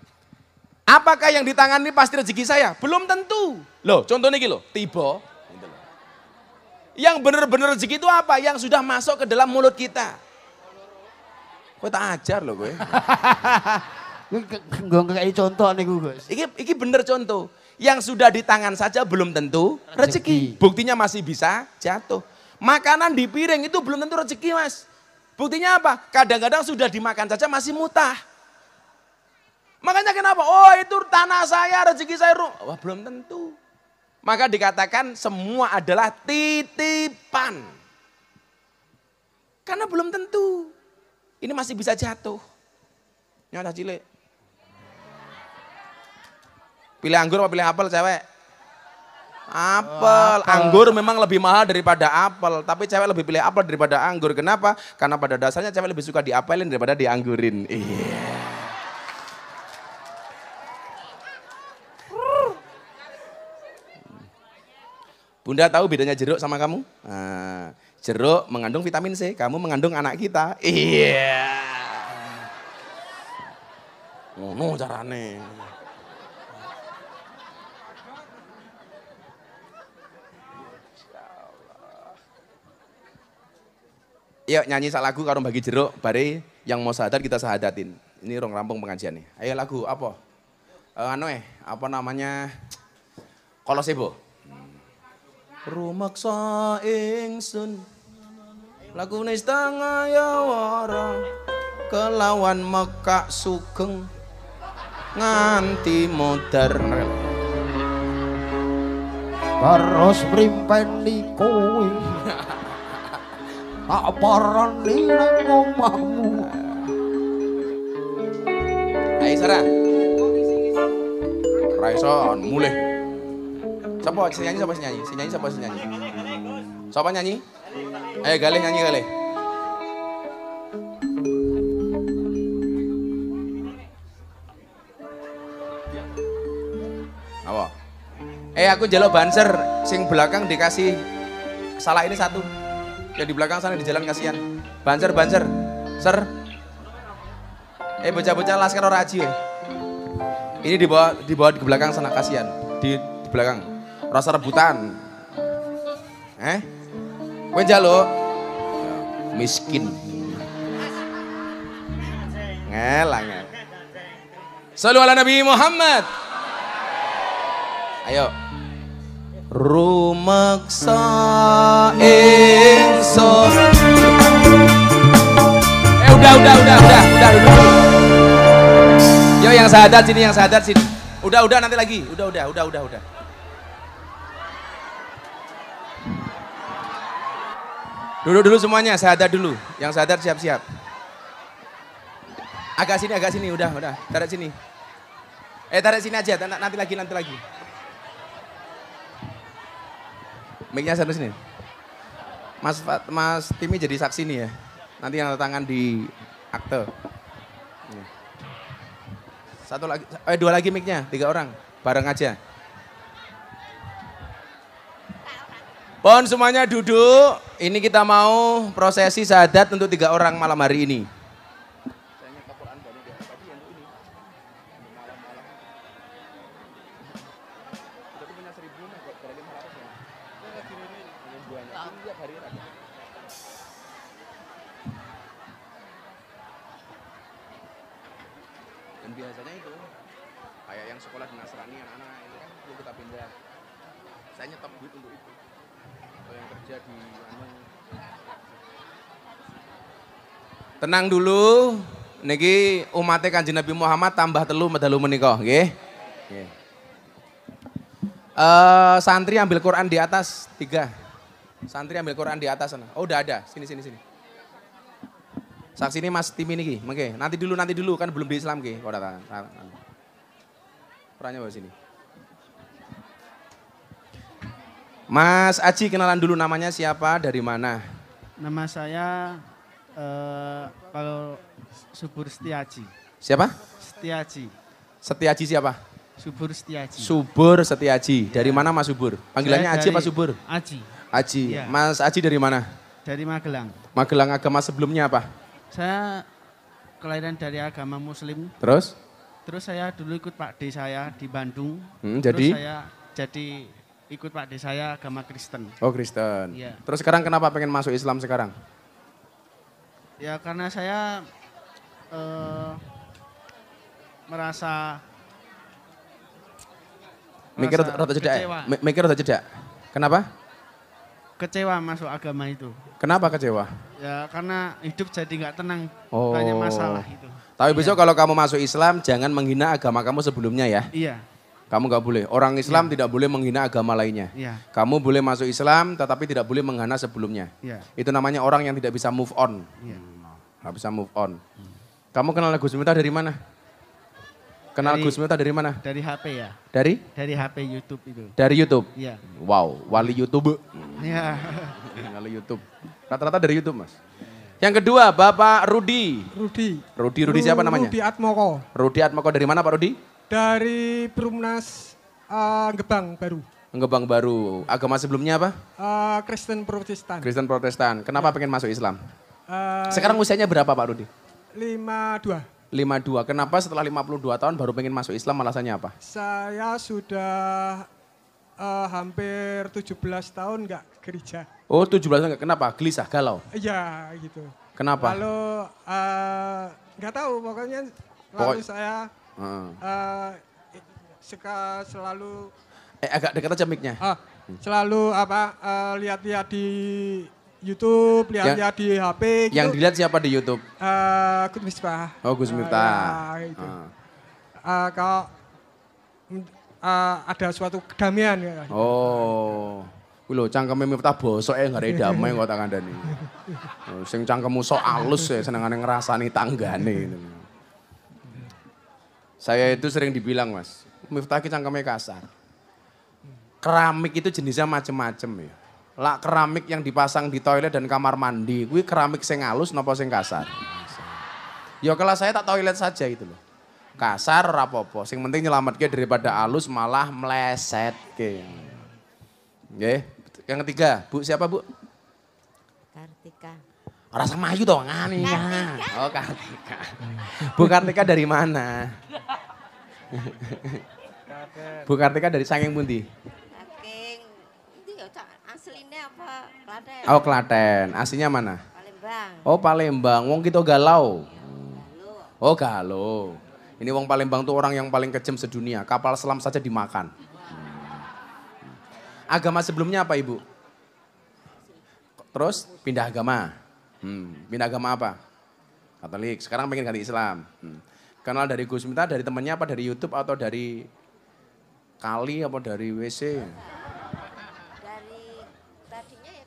Apakah yang di tangan ini pasti rezeki saya? Belum tentu. Loh, contoh ini loh, tiba. Yang benar-benar rezeki itu apa? Yang sudah masuk ke dalam mulut kita. Kowe tak ajar loh kowe. Gue kayak contoh nih Gus. Iki iki bener contoh. Yang sudah di tangan saja belum tentu rezeki. Buktinya masih bisa jatuh. Makanan di piring itu belum tentu rezeki mas. Buktinya apa? Kadang-kadang sudah dimakan saja masih mutah. Makanya kenapa? Oh itu tanah saya, rezeki saya. Wah belum tentu. Maka dikatakan semua adalah titipan. Karena belum tentu. Ini masih bisa jatuh. Nyata cilik. Pilih anggur apa pilih apel cewek? Apel. Anggur memang lebih mahal daripada apel. Tapi cewek lebih pilih apel daripada anggur. Kenapa? Karena pada dasarnya cewek lebih suka diapelin daripada dianggurin. Iya. Yeah. Bunda tahu bedanya jeruk sama kamu? Nah, Jeruk mengandung vitamin C, kamu mengandung anak kita. Iya. Ngono carane. Yuk nyanyi sak lagu karo bagi jeruk, bare yang mau sahadat kita sahadatin. Ini rong rampung pengajian nih. Ayo lagu apa? Uh, anu eh, apa namanya? Kolosebo. Rumaksa ingsun Lakune setengah ya wara Kelawan mekak sugeng Nganti modar Terus mrimpeni kowe. Tak parani nang omahmu. Ayo Sarah Raison, mulai Siapa si nyanyi siapa si nyanyi? Si nyanyi siapa si nyanyi? Siapa nyanyi? Ayo galih nyanyi galih. Apa? Eh aku jaluk banser, sing belakang dikasih salah ini satu. Yang di belakang sana di jalan kasihan. Banser banser, ser. Eh bocah-bocah laskar ora aji. Ini dibawa dibawa di belakang sana kasihan. Di, di belakang. Rasa rebutan. Eh? Kowe njaluk? Miskin. Ngelang. Sallu ala Nabi Muhammad. Ayo. Rumaksa ingsun. Eh udah udah udah udah udah. Yo yang sahadat sini yang sahadat sini. Udah udah nanti lagi. Udah udah udah udah udah. Dulu dulu semuanya sahadat dulu. Yang sahadat siap-siap. Agak sini agak sini udah udah. Tarik sini. Eh tarik sini aja. Nanti lagi nanti lagi. Mic-nya sana sini. Mas Mas Timi jadi saksi nih ya. Nanti yang tangan di akte. Satu lagi, eh dua lagi mic-nya, tiga orang, bareng aja. Pohon semuanya duduk. Ini kita mau prosesi sadat untuk tiga orang malam hari ini. Tenang dulu. Niki umatnya kanjeng Nabi Muhammad tambah telu medalu menika, nggih. Nggih. Eh, santri ambil Quran di atas tiga. Santri ambil Quran di atas sana. Oh udah ada, sini sini sini. Saksi ini Mas Timi niki, mengke. Nanti dulu nanti dulu kan belum di Islam ki. Kok datang. Perannya bawa sini. Mas Aji kenalan dulu namanya siapa, dari mana? Nama saya eh, kalau Subur Setiaji. Siapa? Setiaji. Setiaji siapa? Subur Setiaji. Subur Setiaji. Dari mana Mas Subur? Panggilannya Aji apa Subur? Aji. Aji. Iya. Mas Aji dari mana? Dari Magelang. Magelang agama sebelumnya apa? Saya kelahiran dari agama Muslim. Terus? Terus saya dulu ikut Pak D saya di Bandung. Hmm, Terus jadi? saya jadi ikut Pak D saya agama Kristen. Oh Kristen. Iya. Terus sekarang kenapa pengen masuk Islam sekarang? Ya karena saya eh, merasa Mikir rada cedak. ya? Mikir rada cedak. Kenapa? Kecewa masuk agama itu. Kenapa kecewa? Ya karena hidup jadi nggak tenang, Oh. banyak masalah itu. Tapi Iya. besok kalau kamu masuk Islam jangan menghina agama kamu sebelumnya ya. Iya, Kamu nggak boleh. Orang Islam tidak boleh menghina agama lainnya. iya, Kamu boleh masuk Islam tetapi tidak boleh menghina sebelumnya. iya, Itu namanya orang yang tidak bisa move on. iya. Nggak bisa move on. Kamu kenal Gus Miftah dari mana? Kenal Dari- Gus Miftah dari mana? Dari HP ya, Dari? dari HP YouTube itu. Dari YouTube. Iya, Wow, wali YouTube. iya. Kenal YouTube. Rata-rata dari YouTube, Mas. Yang kedua, Bapak Rudi. Rudi. Rudi, Rudi siapa namanya? Rudi Atmoko. Rudi Atmoko dari mana Pak Rudi? Dari Perumnas eh, Gebang baru. Ngebang baru. Agama sebelumnya apa? Eh, Kristen Protestan. Kristen Protestan. Kenapa pengen masuk Islam? Eh, Sekarang usianya berapa Pak Rudi? 52. 52. Kenapa setelah 52 tahun baru pengen masuk Islam alasannya apa? Saya sudah eh, hampir 17 tahun nggak gereja. Oh 17 tahun. Kenapa? Gelisah, galau. Iya gitu. Kenapa? Lalu eh, nggak tahu pokoknya lalu Pokok- saya Heeh. eh, suka selalu Eh agak dekat aja mic-nya. ah, selalu apa eh, lihat-lihat di YouTube, lihat-lihat di HP gitu. Yang dilihat siapa di YouTube? Eh, Gus Miftah. Oh Gus Miftah. ya, itu. Ah. Eh, kalau eh, ada suatu kedamaian ya. Oh. Kuwi lho cangkeme Miftah bosoke ngare damai kok tak kandhani. Oh, Sing cangkemmu sok alus ya senengane ngrasani tanggane. Saya itu sering dibilang, Mas, Miftah ki cangkeme kasar. Keramik itu jenisnya macem-macem ya. Lah keramik yang dipasang di toilet dan kamar mandi, kuwi keramik sing halus napa sing kasar? Ya kalau saya tak toilet saja itu loh. Kasar apa-apa, sing penting nyelamatke daripada halus malah meleset ke. Nggih. Yang ketiga, Bu siapa, Bu? Kartika. Rasa Mayu toh ngani. Oh, Kartika. Bu Kartika dari mana? Bu Kartika dari Sangeng Pundi? Saking itu ya Cak, aslinya apa? Klaten. Oh, Klaten. Aslinya mana? Palembang. Oh, Palembang. Wong kita galau. Oh, galau. Ini wong Palembang tuh orang yang paling kejam sedunia. Kapal selam saja dimakan. Agama sebelumnya apa, Ibu? Terus pindah agama. Hmm, pindah agama apa? Katolik. Sekarang pengen ganti Islam. Hmm. Kenal dari Gus Miftah dari temannya apa dari YouTube atau dari kali apa dari WC? Dari tadinya ya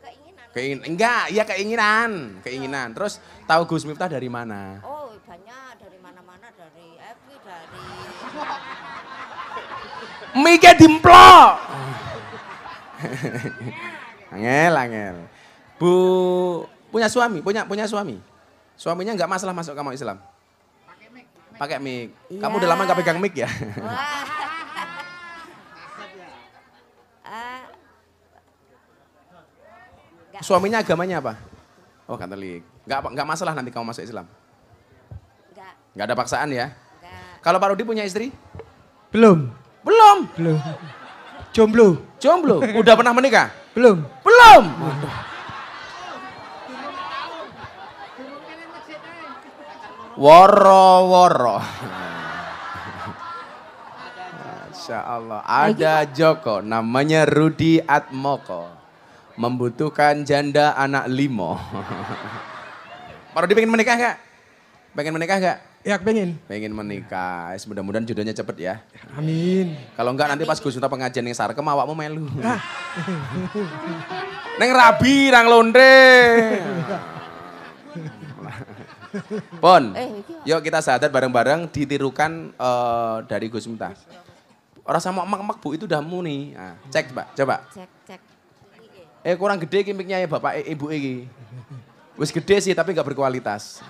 keinginan. Keingin, enggak, ya keinginan, keinginan. Terus tahu Gus Miftah dari mana? Oh banyak dari mana-mana dari FB dari Mike dimplok. angel, angel. Bu punya suami, punya punya suami. Suaminya nggak masalah masuk kamu Islam. Pakai mic. Kamu udah lama nggak pegang mic ya? Wah. Ah, Suaminya agamanya apa? Oh Katolik. Nggak nggak masalah nanti kamu masuk Islam. enggak, Nggak ada paksaan ya. enggak. Kalau Pak Rudi punya istri? Belum, Belum. belum. Jomblo, Jomblo. Udah pernah menikah? belum. Belum. Woro woro. Masya Allah. Ada Joko, namanya Rudi Atmoko. Membutuhkan janda anak limo. Pak Rudi pengen menikah nggak? Pengen menikah nggak? Ya pengen. Pengen menikah. Mudah-mudahan jodohnya cepet ya. Amin. Kalau enggak nanti pas Gus Miftah pengajian yang sarkem awakmu melu. Neng rabi nang londe. Pon, Eh, yuk kita sahadat bareng-bareng ditirukan eh, dari Gus Miftah. Orang sama emak-emak bu itu udah muni. Nah, cek mbak, coba. cek cek. Eh kurang gede kimiknya ya bapak eh, ibu ini. Wis gede sih tapi nggak berkualitas.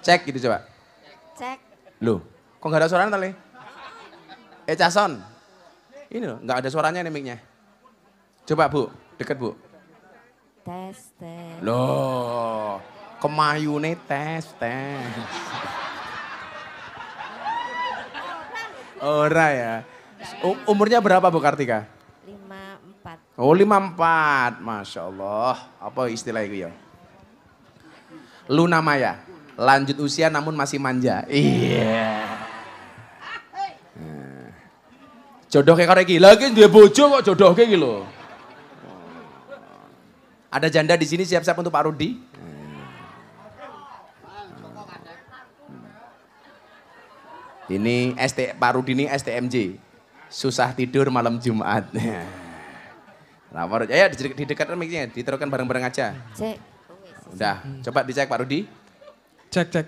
Cek gitu coba. Cek. Loh, kok nggak ada suaranya tali? Eh Cason, ini loh nggak ada suaranya nih mic-nya. Coba bu, deket bu. Tes tes. Loh, kemayune tes tes. Ora ya. Umurnya berapa Bu Kartika? Lima empat. Oh 54, Masya Allah. Apa istilah itu ya? Luna Maya, lanjut usia namun masih manja. Iya. Nah. Jodoh kayak iki, lagi dia bojo kok jodoh kayak gitu. Ada janda di sini siap-siap untuk Pak Rudi. Ini ST Pak Rudi ini STMJ. Susah tidur malam Jumat. Nah, Pak Rudi, ayo di- didekatkan mic-nya, diterukan bareng-bareng aja. Cek. Udah, coba dicek Pak Rudi. Cek cek.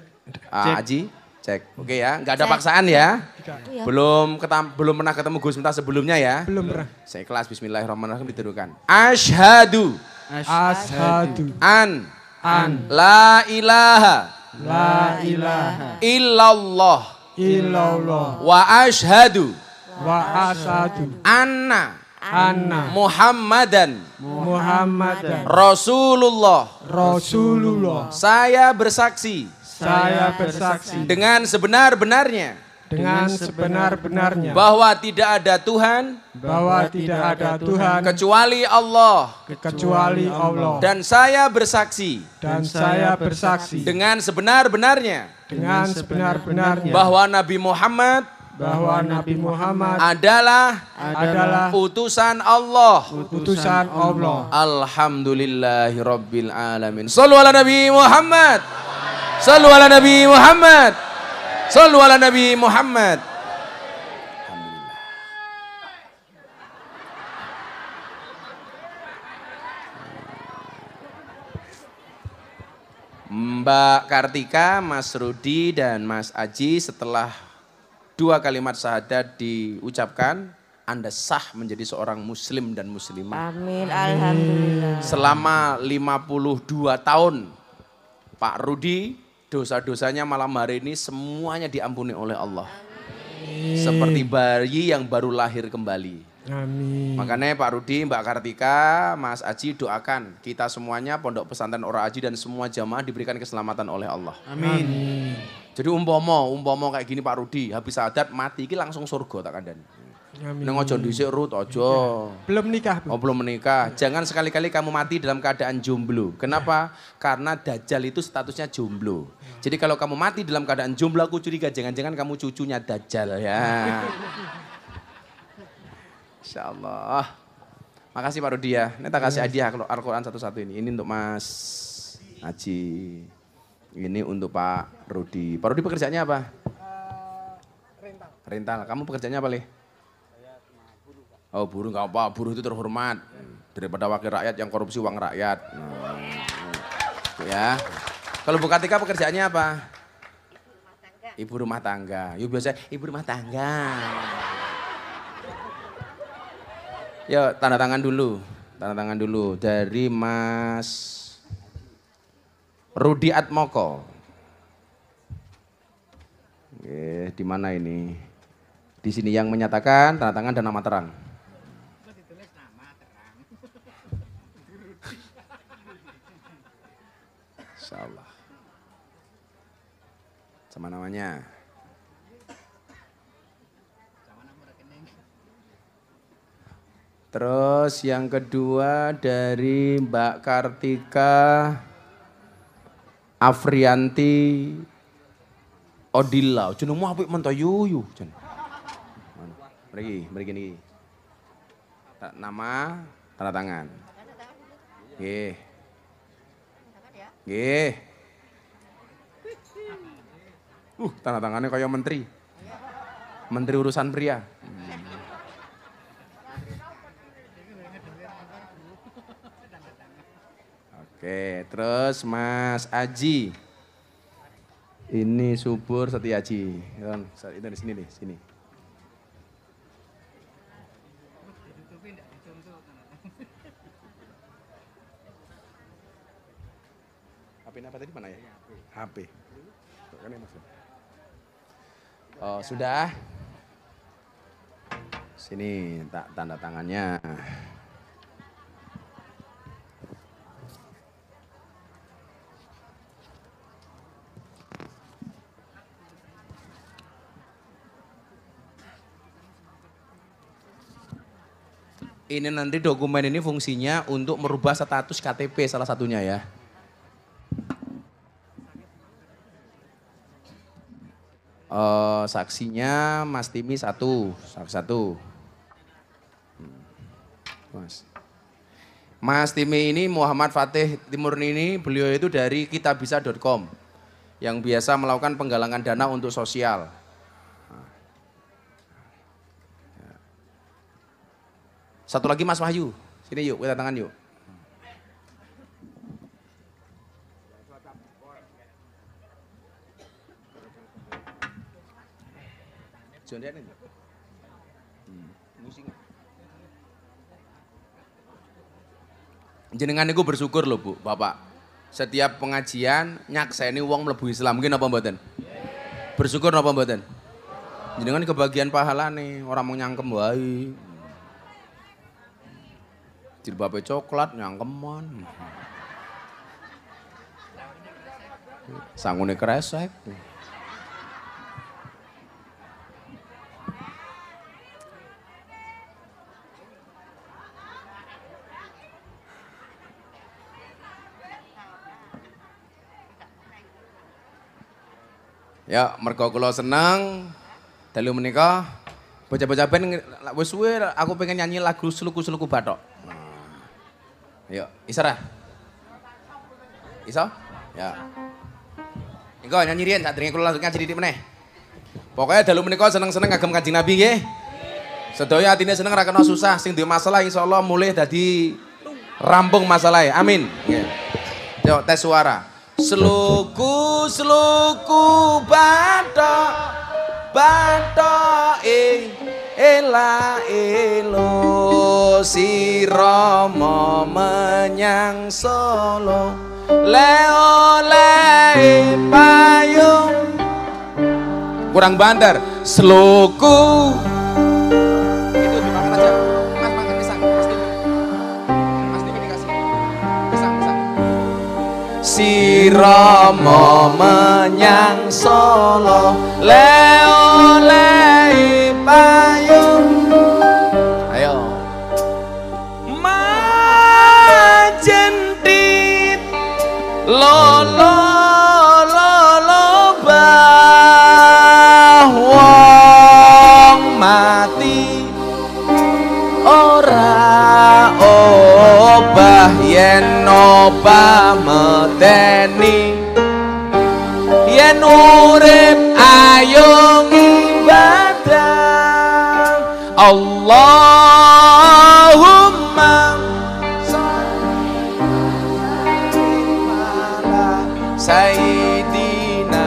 Ah, Aji, cek. Oke ya, nggak ada Cek. paksaan ya. Itu ya. Belum ketam, belum pernah ketemu Gus Miftah sebelumnya ya. Belum pernah. Saya kelas Bismillahirrahmanirrahim diterukan. Asyhadu Ashadu an an la ilaha la ilaha illallah illallah. Wa asyhadu wa asadu anna. Anna. Muhammadan. Muhammadan. Rasulullah. Rasulullah. Saya bersaksi. Saya bersaksi. Dengan sebenar-benarnya dengan sebenar-benarnya bahwa tidak ada Tuhan bahwa tidak ada Tuhan kecuali Allah kecuali Allah dan saya bersaksi dan saya bersaksi dengan sebenar-benarnya dengan sebenar-benarnya bahwa Nabi Muhammad bahwa Nabi Muhammad adalah adalah utusan Allah. utusan Allah. Alhamdulillahi Rabbil Alamin. Sallu ala Nabi Muhammad. Sallu ala Nabi Muhammad. Sallu ala Nabi Muhammad. Alhamdulillah. Mbak Kartika, Mas Rudi, dan Mas Aji setelah dua kalimat syahadat diucapkan, Anda sah menjadi seorang muslim dan muslimah. Amin, alhamdulillah. Selama 52 tahun, Pak Rudi, dosa-dosanya malam hari ini semuanya diampuni oleh Allah. Seperti bayi yang baru lahir kembali. Amin. Makanya Pak Rudi, Mbak Kartika, Mas Aji doakan kita semuanya Pondok Pesantren Ora Aji dan semua jamaah diberikan keselamatan oleh Allah. Amin. Jadi umpomo, umpomo kayak gini Pak Rudi, habis adat mati iki langsung surga tak kandani. Amin. Neng ojo dhisik Rut, ojo. Belum nikah, Bu. Oh belum menikah. Jangan sekali-kali kamu mati dalam keadaan jomblo. Kenapa? Karena Dajjal itu statusnya jomblo. Jadi kalau kamu mati dalam keadaan jomblo, aku curiga jangan-jangan kamu cucunya Dajjal ya. Insya Allah. Makasih Pak Rudi ya. Ini tak kasih hadiah kalau Al-Quran satu-satu ini. Ini untuk Mas Haji. Ini untuk Pak Rudi. Pak Rudi pekerjaannya apa? rental. Rental. Kamu pekerjaannya apa, Le? Oh buruh nggak apa, buruh itu terhormat daripada wakil rakyat yang korupsi uang rakyat. Nah, ya. Kalau Bu Katika pekerjaannya apa? Ibu rumah tangga. Yuk biasa ibu rumah tangga. Yuk tanda tangan dulu, tanda tangan dulu dari Mas Rudi Atmoko. Oke, di mana ini? Di sini yang menyatakan tanda tangan dan nama terang. Insya Allah. Sama namanya. Terus yang kedua dari Mbak Kartika Afrianti Odila. Jenengmu apik men to yuyu. Mana? Mriki, mriki Nama, tanda tangan. Nggih. Nggih. Uh, tanda tangannya kayak menteri. Menteri urusan pria. Oke, terus Mas Aji. Ini subur Setiaji. Kan, Itu di sini nih, sini. HP apa tadi mana ya? HP. Tuh, Kan. Oh, sudah. Sini tak tanda tangannya. Ini nanti dokumen ini fungsinya untuk merubah status KTP salah satunya ya. Eh, saksinya Mas Timi satu, saksi satu. Hmm. Mas. Mas Timi ini Muhammad Fatih Timur ini beliau itu dari kitabisa.com yang biasa melakukan penggalangan dana untuk sosial. Satu lagi Mas Wahyu. Sini yuk, kita tangan yuk. Jondian itu. Hmm, musing. Jenengan niku bersyukur loh Bu, Bapak. Setiap pengajian nyakseni wong mlebu Islam mungkin apa mboten? Bersyukur apa mboten? Jenengan kebagian pahala nih, orang mau nyangkem wae. Jilbabe coklat nyangkeman. Sangune kresek. Ya, mergo kula seneng dalu menika bocah-bocah ben wis suwe aku pengen nyanyi lagu seluku-seluku batok. Nah. Ayo, iso ra? Iso? Ya. Engko nyanyi riyen sadurunge kula langsung ngaji meneh. Pokoknya dalu menika seneng-seneng ngagem Kanjeng Nabi nggih. Sedaya atine seneng ra kena susah, sing duwe masalah insyaallah mulih dadi rampung masalahnya. Amin. Yuk tes suara. Seluku seluku batok batok e ela elo. Si Romo menyang Solo. Le oleh payung. Kurang bandar seluku siromo menyang solo. Leo lei payung yen obah medeni yen urip ayo ibadah Allahumma Sayyidina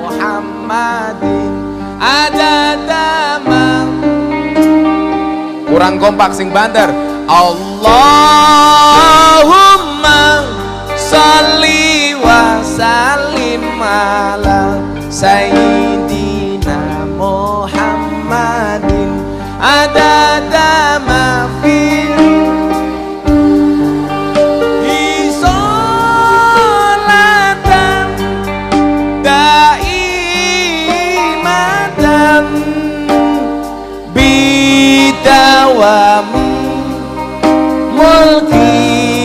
Muhammadin. Adadama kurang kompak sing banter Allahumma sayyidina Muhammadin. Adada ma bidawam mulkilahi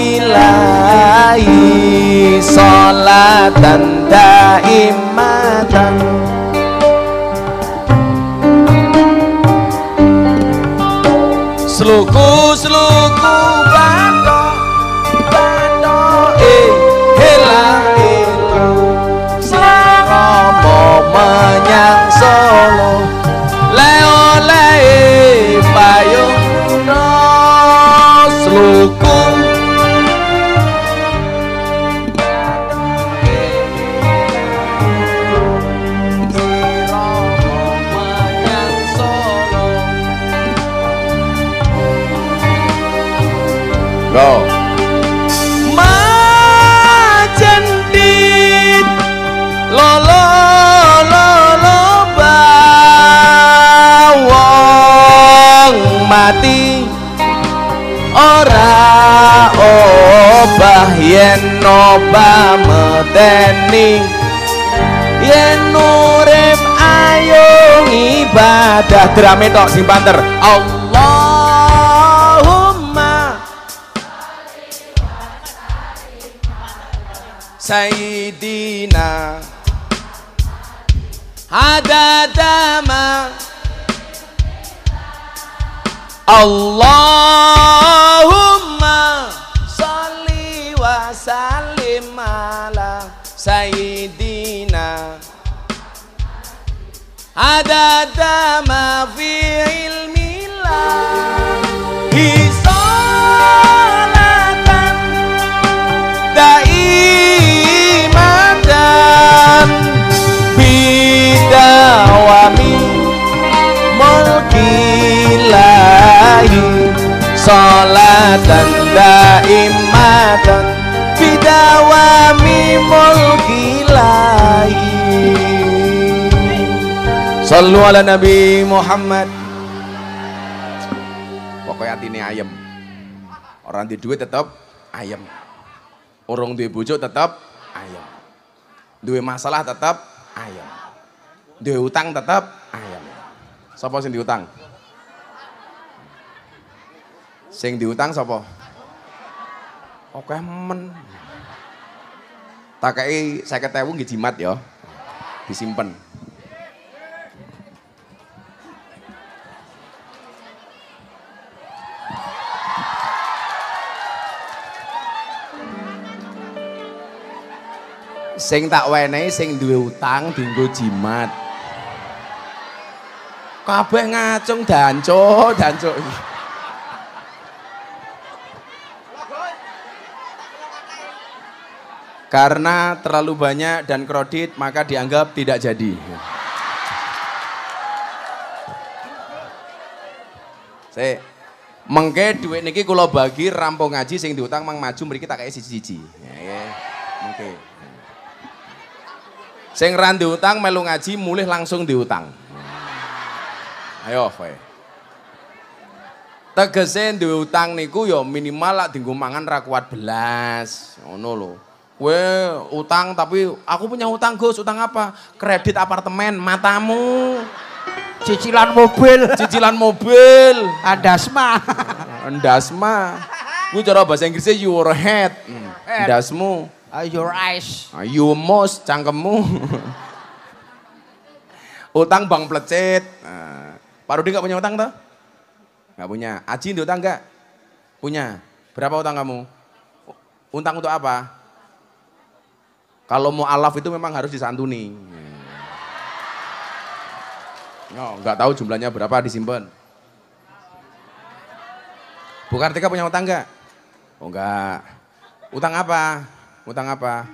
salatan yen obah medeni yen urip ayo ibadah. Drame tok sing banter. Allahumma. Sayyidina Adadama Allahumma salatan daimatan bidawami mulkilahi Sallu ala Nabi Muhammad Pokoknya hati ayem Orang di duit tetap ayem Orang duwe bojo tetap ayem. Duwe masalah tetap ayem. Duwe utang tetap ayem. Sapa sing diutang? Sing diutang sopo, Oke men. Tak kei 50.000 nggih jimat ya. Disimpen. Sing tak wenehi sing duwe utang dienggo jimat. Kabeh ngacung danco, danco. Karena terlalu banyak dan kredit maka dianggap tidak jadi. Saya mengke duit niki kula bagi rampung ngaji sing diutang mang maju mriki tak kei siji-siji. Ya, ya. Mengke. Sing ra diutang melu ngaji mulih langsung diutang. Ayo kowe. Tegese duwe niku ya minimal lak dienggo mangan ra kuat belas. Ngono lho. Kowe utang tapi aku punya utang Gus, utang apa? Kredit apartemen, matamu. Cicilan mobil. Cicilan mobil. Andasma. Endasma. Kuwi cara bahasa Inggrisnya your head. Hmm, Head. Endasmu. Uh, your eyes. Ah, You most cangkemmu. utang bang plecet. Nah, Pak Rudi nggak punya utang toh? Nggak punya. Aji ada utang nggak? Punya. Berapa utang kamu? Utang untuk apa? Kalau mau alaf itu memang harus disantuni. No, nggak tahu jumlahnya berapa disimpan. Bu Kartika punya utang nggak? Oh enggak. Utang apa? Utang apa?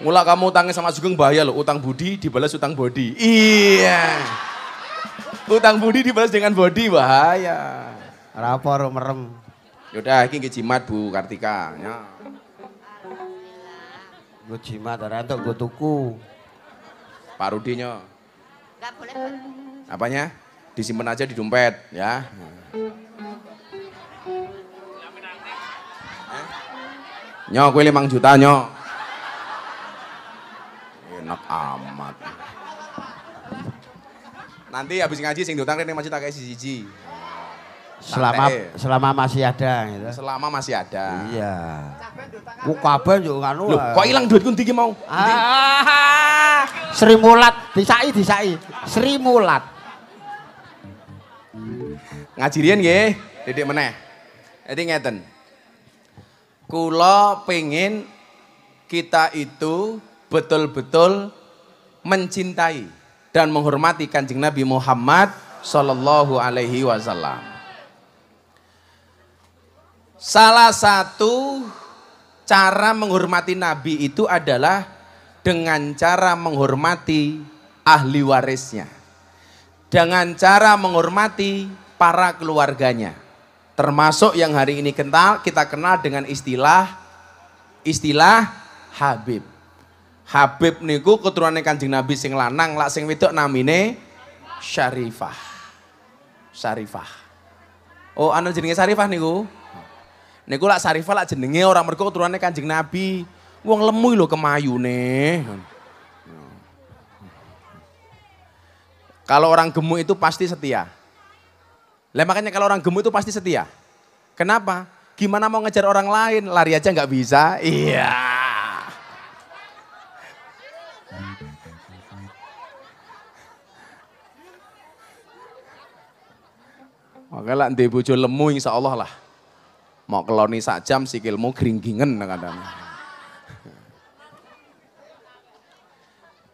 Mula kamu utangnya sama Sugeng bahaya loh, utang budi dibalas utang body. Iya. Utang budi dibalas dengan body bahaya. Rapor merem. Yaudah, ini jimat Bu Kartika. Ya. Gue jimat, ora entuk gue tuku. Pak Rudinya, Enggak boleh. Apanya? Disimpan aja di dompet, ya. Nyo, kue limang juta, nyo. Enak amat. Nanti habis ngaji sing diutang rene masih tak kayak siji. Selama selama masih ada gitu. Selama masih ada. Iya. Ku kabeh yo nganu. Loh, kok hilang duitku ndi mau? Ah, Sri Mulat, disai disai. Sri Mulat. Ngaji riyen nggih, didik meneh. Jadi ngeten. Kula pengen kita itu betul-betul mencintai dan menghormati Kanjeng Nabi Muhammad sallallahu alaihi wasallam. Salah satu cara menghormati Nabi itu adalah dengan cara menghormati ahli warisnya. Dengan cara menghormati para keluarganya. Termasuk yang hari ini kental, kita kenal dengan istilah istilah Habib. Habib niku keturunan Kanjeng Nabi sing lanang, lak sing wedok namine Syarifah. Syarifah. Oh, anu jenenge Syarifah niku. Niku lak Syarifah lak jenenge orang mergo keturunannya Kanjeng Nabi. Wong lemu lho kemayune. Kalau orang gemuk itu pasti setia. Lah makanya kalau orang gemuk itu pasti setia. Kenapa? Gimana mau ngejar orang lain? Lari aja nggak bisa. Iya. Makanya lah bojo lemu insya Allah lah. Mau keloni sak jam sikilmu geringgingen kadang.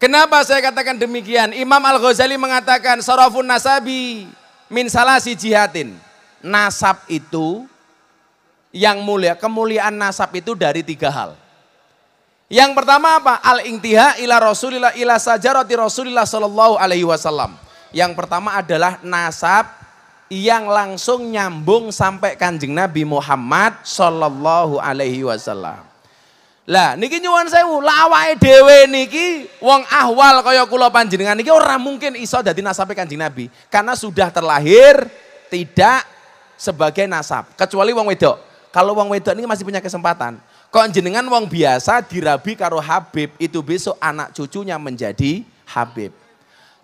Kenapa saya katakan demikian? Imam Al-Ghazali mengatakan sarafun nasabi min salasi jihatin. Nasab itu yang mulia, kemuliaan nasab itu dari tiga hal. Yang pertama apa? Al-intiha ila Rasulillah ila sajarati Rasulillah sallallahu alaihi wasallam. Yang pertama adalah nasab yang langsung nyambung sampai Kanjeng Nabi Muhammad sallallahu alaihi wasallam. Lah niki nyuwun sewu, lah awake dhewe niki wong ahwal kaya kula panjenengan niki ora mungkin iso dadi nasabe Kanjeng Nabi karena sudah terlahir tidak sebagai nasab kecuali wong wedok. Kalau wong wedok ini masih punya kesempatan. Kok jenengan wong biasa dirabi karo Habib itu besok anak cucunya menjadi Habib.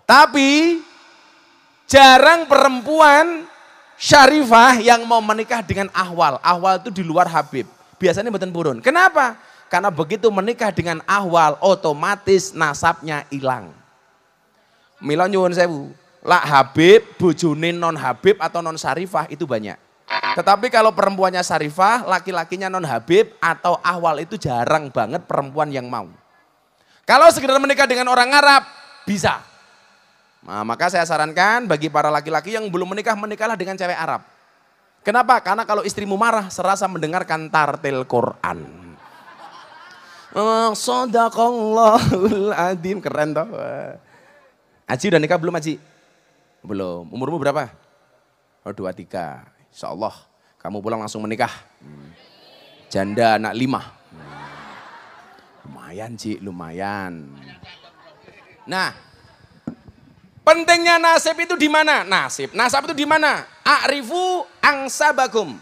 Tapi jarang perempuan syarifah yang mau menikah dengan ahwal. Ahwal itu di luar Habib. Biasanya mboten purun. Kenapa? Karena begitu menikah dengan ahwal, otomatis nasabnya hilang. Mila nyuwun sewu, lak Habib, bojone non Habib atau non Syarifah itu banyak. Tetapi kalau perempuannya Sarifah, laki-lakinya non Habib atau Ahwal itu jarang banget perempuan yang mau. Kalau sekedar menikah dengan orang Arab, bisa. Nah, maka saya sarankan bagi para laki-laki yang belum menikah, menikahlah dengan cewek Arab. Kenapa? Karena kalau istrimu marah, serasa mendengarkan tartil Quran. Sodakallahul adim, keren toh. Aji udah nikah belum Aji? Belum. Umurmu berapa? Oh, dua tiga. Insya Allah kamu pulang langsung menikah. Janda anak lima. Lumayan Ji, lumayan. Nah, pentingnya nasib itu di mana? Nasib, nasab itu di mana? A'rifu angsabakum.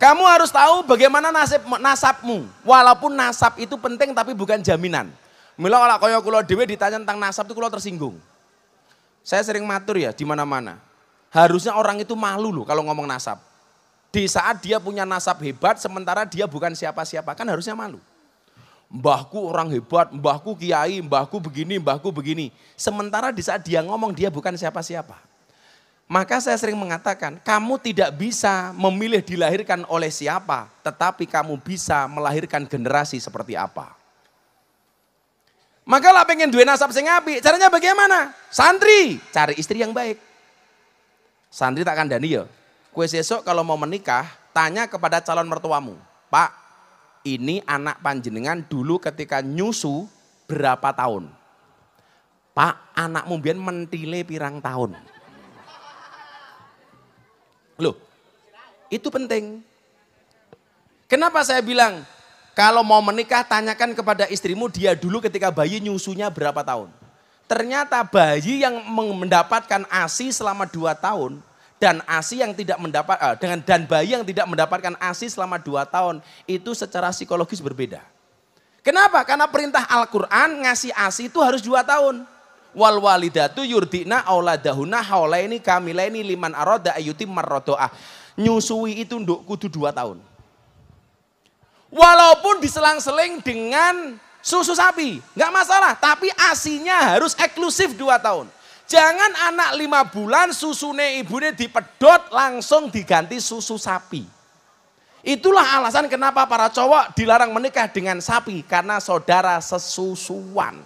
Kamu harus tahu bagaimana nasib nasabmu. Walaupun nasab itu penting tapi bukan jaminan. Mila kalau kaya kula dhewe ditanya tentang nasab itu kula tersinggung. Saya sering matur ya di mana-mana. Harusnya orang itu malu loh kalau ngomong nasab. Di saat dia punya nasab hebat sementara dia bukan siapa-siapa kan harusnya malu. Mbahku orang hebat, mbahku kiai, mbahku begini, mbahku begini. Sementara di saat dia ngomong dia bukan siapa-siapa. Maka saya sering mengatakan, kamu tidak bisa memilih dilahirkan oleh siapa, tetapi kamu bisa melahirkan generasi seperti apa. Maka lah pengen duit nasab sing api, caranya bagaimana? Santri, cari istri yang baik. Santri tak kandani ya. Kue sesok kalau mau menikah, tanya kepada calon mertuamu. Pak, ini anak panjenengan dulu ketika nyusu berapa tahun? Pak, anakmu biar mentile pirang tahun. Loh, itu penting. Kenapa saya bilang kalau mau menikah tanyakan kepada istrimu dia dulu ketika bayi nyusunya berapa tahun. Ternyata bayi yang mendapatkan ASI selama dua tahun dan ASI yang tidak mendapat uh, dengan dan bayi yang tidak mendapatkan ASI selama dua tahun itu secara psikologis berbeda. Kenapa? Karena perintah Al-Quran ngasih ASI itu harus dua tahun wal walidatu yurdina auladahuna haulaini kamilaini liman aroda ayutim marrodoah. Nyusui itu nduk kudu dua tahun. Walaupun diselang-seling dengan susu sapi, nggak masalah. Tapi asinya harus eksklusif dua tahun. Jangan anak lima bulan susune ibunya dipedot langsung diganti susu sapi. Itulah alasan kenapa para cowok dilarang menikah dengan sapi karena saudara sesusuan.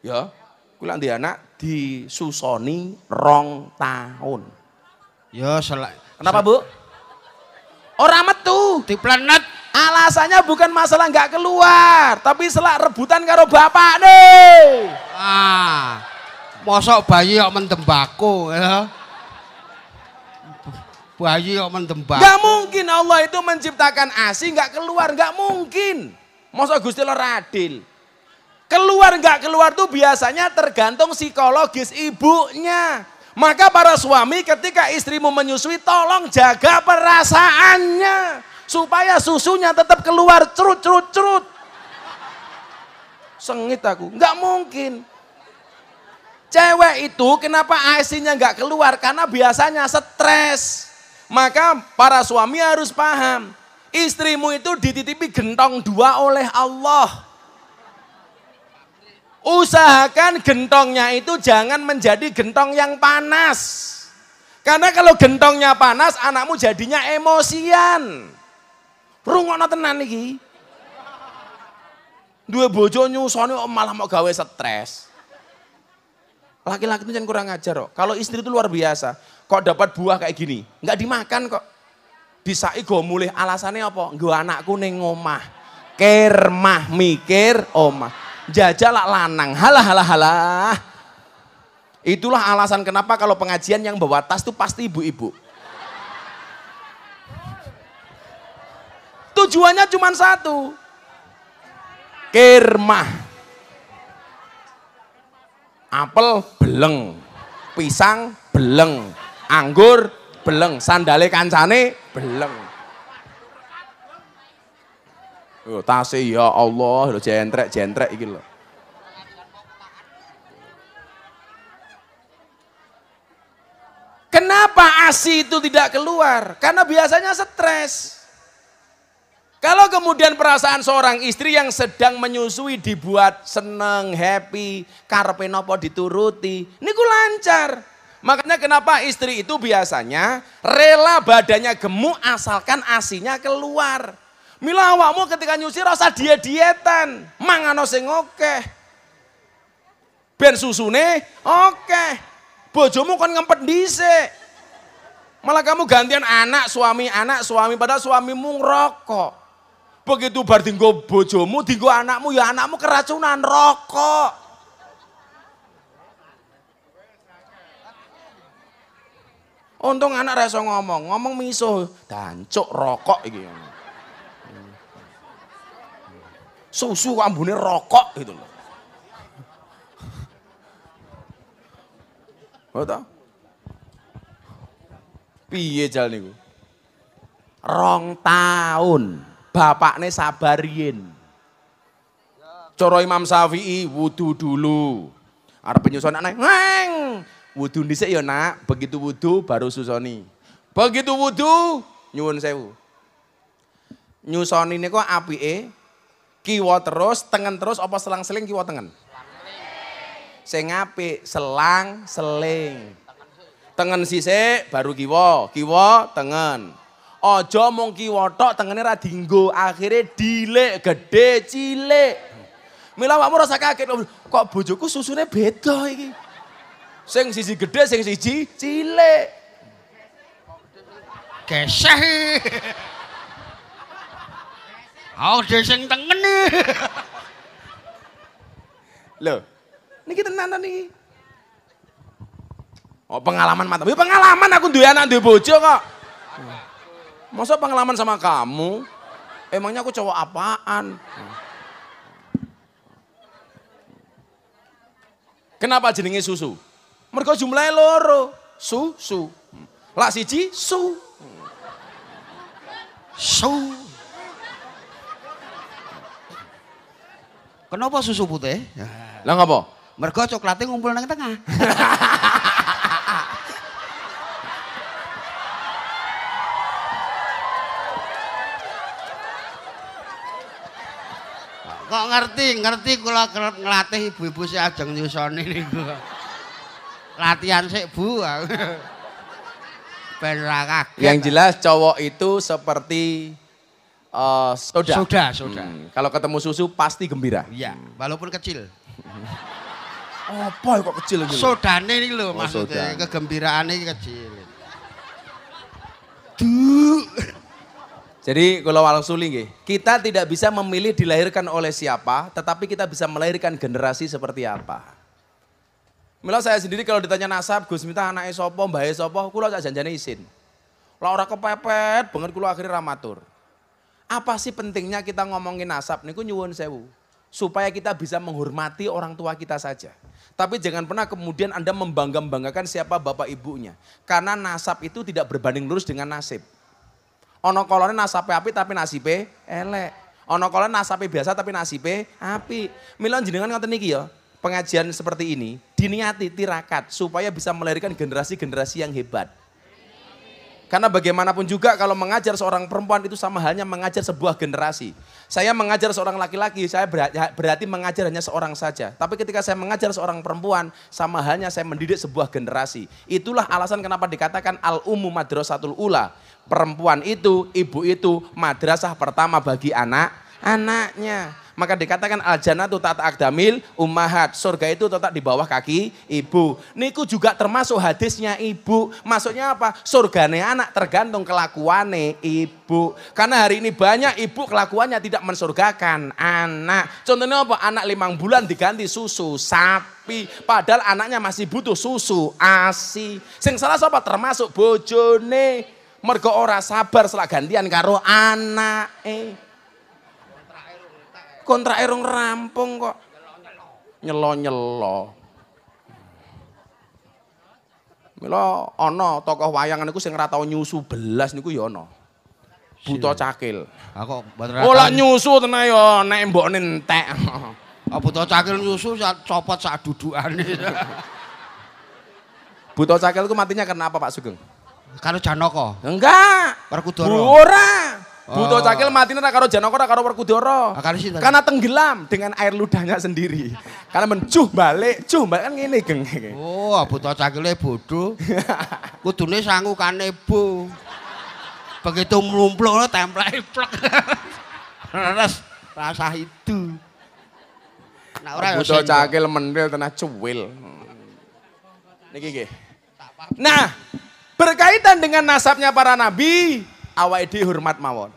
Ya, kula di anak disusoni rong tahun. Ya selak. Kenapa bu? Orang metu. Di planet. Alasannya bukan masalah nggak keluar, tapi selak rebutan karo bapak nih. Ah, mosok bayi kok mendembako ya. Bayi kok mendembako. Gak mungkin Allah itu menciptakan asi nggak keluar, nggak mungkin. Mosok Gusti Allah adil. Keluar nggak keluar tuh biasanya tergantung psikologis ibunya. Maka para suami ketika istrimu menyusui tolong jaga perasaannya. Supaya susunya tetap keluar cerut cerut cerut. Sengit aku, nggak mungkin. Cewek itu kenapa asinya nggak keluar? Karena biasanya stres. Maka para suami harus paham. Istrimu itu dititipi gentong dua oleh Allah. Usahakan gentongnya itu jangan menjadi gentong yang panas. Karena kalau gentongnya panas, anakmu jadinya emosian. Rungokno tenan iki. Dua bojo nyusoni malah mau gawe stres. Laki-laki itu jangan kurang ajar kok. Kalau istri itu luar biasa. Kok dapat buah kayak gini, nggak dimakan kok. Bisa gue mulai alasannya apa? Gue anakku neng omah. Kermah mikir omah jajalak lanang, halah halah halah. Itulah alasan kenapa kalau pengajian yang bawa tas itu pasti ibu-ibu. Tujuannya cuma satu. Kirmah. Apel beleng, pisang beleng, anggur beleng, sandale kancane beleng. Tase ya Allah, lho jentrek-jentrek iki. Kenapa ASI itu tidak keluar? Karena biasanya stres. Kalau kemudian perasaan seorang istri yang sedang menyusui dibuat seneng, happy, karepe nopo dituruti, niku lancar. Makanya kenapa istri itu biasanya rela badannya gemuk asalkan asinya keluar. Mila awakmu ketika nyusi rasa diet-dietan, mangano sing oke. Ben susune oke. Bojomu kon ngempet dhisik. Malah kamu gantian anak, suami, anak, suami padahal suamimu ngerokok. Begitu bar dinggo bojomu, dinggo anakmu, ya anakmu keracunan rokok. Untung anak reso ngomong, ngomong miso, dancuk rokok iki. Susu kok rokok gitu loh. Betul? Piye jal niku? Rong tahun bapaknya sabarin. Coro Imam Syafi'i wudu dulu. Arep nyusun anak, ngeng. Wudu dhisik ya nak, begitu wudu baru susoni. Begitu wudu nyuwun sewu. Nyusoni niku apike kiwa terus, tengen terus apa selang-seling kiwa tengen? Sing apik selang seling. Tengen sisik baru kiwa, kiwa tengen. Ojo mung kiwa tok tengene ra dinggo, akhire dilik, gede, cilik. Mila awakmu rasa kaget kok bojoku susune beda iki. Sing siji gede, sing siji cilik. Geseh. Oh, sing tengen Loh, niki tenan niki. Oh pengalaman mantap. Ya pengalaman aku duwe anak duwe bojo kok. Masa pengalaman sama kamu? Emangnya aku cowok apaan? Kenapa jenenge susu? Mereka jumlahnya loro. Susu. Lak siji su. Su. Kenapa susu putih? Lah ngapa? Mergo coklatnya ngumpul nang tengah. Kok ngerti, ngerti kula kerep nglatih ibu-ibu sing ajeng nyusoni niku. Latihan sik Bu. Ben. Yang jelas cowok itu seperti eh, soda. Soda, soda. Hmm, Kalau ketemu susu pasti gembira. Iya, walaupun kecil. Apa kok kecil gitu? Sodane ini lho Oh, maksudnya, sodane. kegembiraane iki kecil. Jadi kalau walau suli nggih, kita tidak bisa memilih dilahirkan oleh siapa, tetapi kita bisa melahirkan generasi seperti apa. Mila saya sendiri kalau ditanya nasab, Gus minta anaknya sopo, mbahnya sopo, kula sak janjane isin. Lah ora kepepet banget kula akhirnya ramatur. Apa sih pentingnya kita ngomongin nasab niku nyuwun sewu. Supaya kita bisa menghormati orang tua kita saja. Tapi jangan pernah kemudian Anda membangga-banggakan siapa bapak ibunya. Karena nasab itu tidak berbanding lurus dengan nasib. Ono kolone nasape api tapi nasibe elek. Ono kolone nasape biasa tapi nasibe api. Mila jenengan ngoten niki ya. Pengajian seperti ini diniati tirakat supaya bisa melahirkan generasi-generasi yang hebat. Karena bagaimanapun juga kalau mengajar seorang perempuan itu sama halnya mengajar sebuah generasi. Saya mengajar seorang laki-laki, saya berarti, berarti mengajar hanya seorang saja. Tapi ketika saya mengajar seorang perempuan, sama halnya saya mendidik sebuah generasi. Itulah alasan kenapa dikatakan al-ummu madrasatul ula. Perempuan itu, ibu itu madrasah pertama bagi anak-anaknya. Maka dikatakan al jannatu tata akdamil ummahat. Surga itu tetap di bawah kaki ibu. Niku juga termasuk hadisnya ibu. Maksudnya apa? Surgane anak tergantung kelakuane ibu. Karena hari ini banyak ibu kelakuannya tidak mensurgakan anak. Contohnya apa? Anak limang bulan diganti susu sapi. Padahal anaknya masih butuh susu asi. Sing salah siapa? Termasuk bojone. Mergo ora sabar setelah gantian karo anak. Eh kontrak erong rampung kok. Nyelo-nyelo. Mila ana tokoh wayangan niku sing ora tau nyusu belas niku ya ana. Buta cakil. Aku mboten Ora nyusu tenan ya nek mbokne entek. Oh, buta cakil nyusu copot sak dudukane. Buta cakil ku matinya karena apa Pak Sugeng? Karo Janaka. Enggak. Perkudara. Ora. Buto Cakil mati ora karo Janaka ora karo Werkudara. Ah, karo sinten? Karena tenggelam dengan air ludahnya sendiri. Karena mencuh balik, cuh balik kan ngene geng. Oh, buta cakile bodoh. Kudune sangu kanebo. Begitu mlumpluk templek plek. Res rasa itu. Nah, ora ya Buto Cakil mendel tenah cuwil. Niki nggih. Nah, berkaitan dengan nasabnya para nabi, dhewe hormat mawon.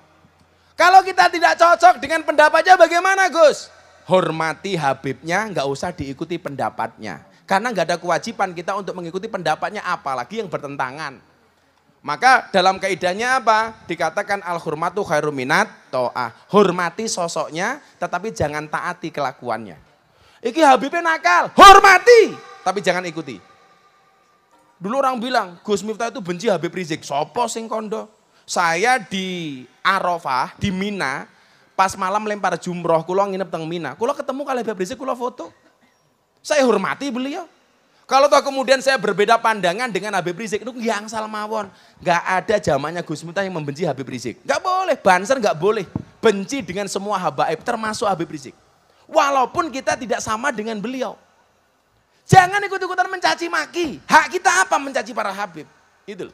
Kalau kita tidak cocok dengan pendapatnya bagaimana Gus? Hormati Habibnya, nggak usah diikuti pendapatnya. Karena nggak ada kewajiban kita untuk mengikuti pendapatnya apalagi yang bertentangan. Maka dalam kaidahnya apa? Dikatakan al hurmatu khairu minat to'ah. Hormati sosoknya tetapi jangan taati kelakuannya. Iki Habibnya nakal, hormati tapi jangan ikuti. Dulu orang bilang Gus Miftah itu benci Habib Rizik. Sopo sing kondo? Saya di Arafah, di Mina, pas malam lempar jumroh, kulo nginep teng Mina. Kulo ketemu kali Habib Rizik, kulo foto. Saya hormati beliau. Kalau toh kemudian saya berbeda pandangan dengan Habib Rizik, itu yang salah mawon. Gak ada zamannya Gus Miftah yang membenci Habib Rizik. Gak boleh, banser gak boleh. Benci dengan semua habaib, termasuk Habib Rizik. Walaupun kita tidak sama dengan beliau. Jangan ikut-ikutan mencaci maki. Hak kita apa mencaci para Habib? Itu.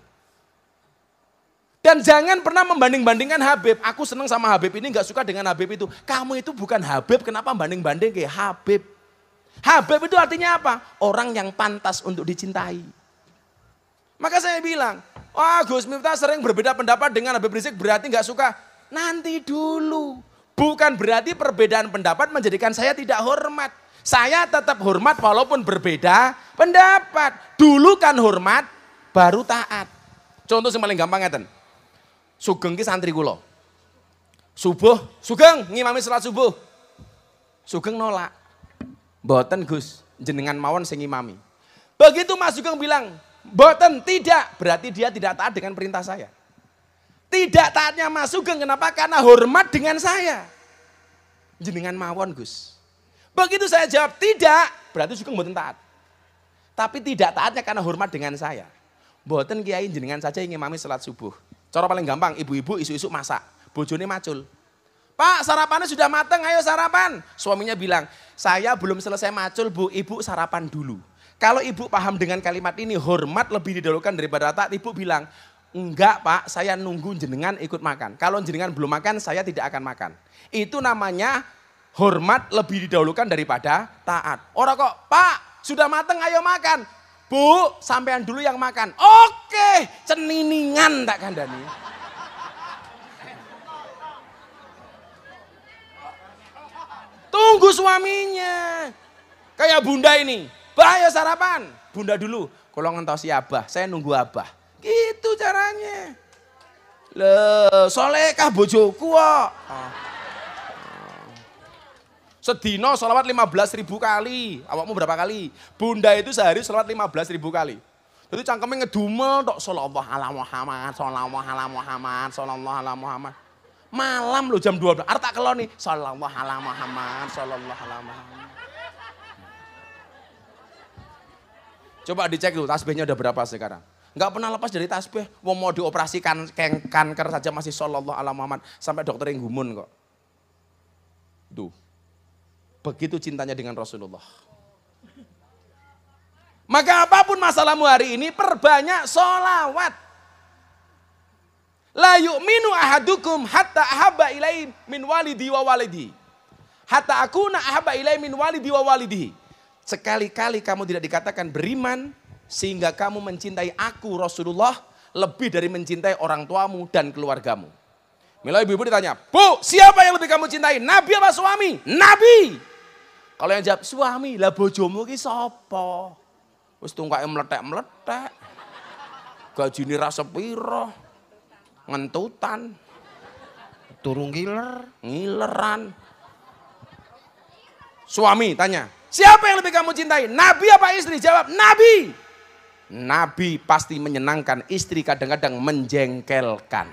Dan jangan pernah membanding-bandingkan Habib. Aku senang sama Habib ini, nggak suka dengan Habib itu. Kamu itu bukan Habib, kenapa banding-banding kayak Habib? Habib itu artinya apa? Orang yang pantas untuk dicintai. Maka saya bilang, wah Gus Miftah sering berbeda pendapat dengan Habib Rizik berarti nggak suka. Nanti dulu. Bukan berarti perbedaan pendapat menjadikan saya tidak hormat. Saya tetap hormat walaupun berbeda pendapat. Dulu kan hormat, baru taat. Contoh yang paling gampang ngeten. Sugeng ki santri kula. Subuh, Sugeng ngimami salat subuh. Sugeng nolak. Mboten Gus, jenengan mawon sing ngimami. Begitu Mas Sugeng bilang, mboten tidak, berarti dia tidak taat dengan perintah saya. Tidak taatnya Mas Sugeng, kenapa? Karena hormat dengan saya. Jenengan mawon Gus. Begitu saya jawab tidak, berarti Sugeng mboten taat. Tapi tidak taatnya karena hormat dengan saya. Mboten kiai jenengan saja yang ngimami salat subuh. Cara paling gampang, ibu-ibu isu-isu masak, bojone macul. Pak sarapannya sudah matang, ayo sarapan. Suaminya bilang, saya belum selesai macul bu, ibu sarapan dulu. Kalau ibu paham dengan kalimat ini, hormat lebih didahulukan daripada taat, ibu bilang, enggak pak, saya nunggu jenengan ikut makan. Kalau jenengan belum makan, saya tidak akan makan. Itu namanya hormat lebih didahulukan daripada taat. Orang kok, pak sudah matang, ayo makan. Bu, sampean dulu yang makan. Oke, ceniningan tak kandani. Tunggu suaminya. Kayak bunda ini. Bahaya sarapan. Bunda dulu. Kalau ngentosi abah, saya nunggu abah. Gitu caranya. Le, solekah bojoku kok. Sedino sholawat 15 ribu kali. Awakmu berapa kali? Bunda itu sehari sholawat 15 ribu kali. Jadi cangkemnya ngedumel tok sholawat ala Muhammad, sholawat ala Muhammad, sholawat ala Muhammad. Malam loh jam 12. Arta kalau nih sholawat ala Muhammad, sholawat ala Muhammad. Coba dicek dulu tasbihnya udah berapa sekarang. Enggak pernah lepas dari tasbih. Wong mau dioperasikan kan kanker saja masih sallallahu ala Muhammad sampai dokter yang gumun kok. Tuh. Begitu cintanya dengan Rasulullah. Maka apa pun masalahmu hari ini perbanyak solawat. La yu'minu ahadukum hatta ahabba ilai min walidi wa walidi. Hatta akuna ahabba ilai min walidi wa walidihi. Sekali-kali kamu tidak dikatakan beriman sehingga kamu mencintai aku Rasulullah lebih dari mencintai orang tuamu dan keluargamu. Mila ibu-ibu ditanya, Bu, siapa yang lebih kamu cintai? Nabi apa suami? Nabi. Kalau yang jawab suami, lah bojomu ki sapa? Wis tungkake meletek-meletek. Gajine ra sepiro. Ngentutan, Turung giler. ngileran. Suami tanya, siapa yang lebih kamu cintai? Nabi apa istri? Jawab, Nabi. Nabi pasti menyenangkan, istri kadang-kadang menjengkelkan.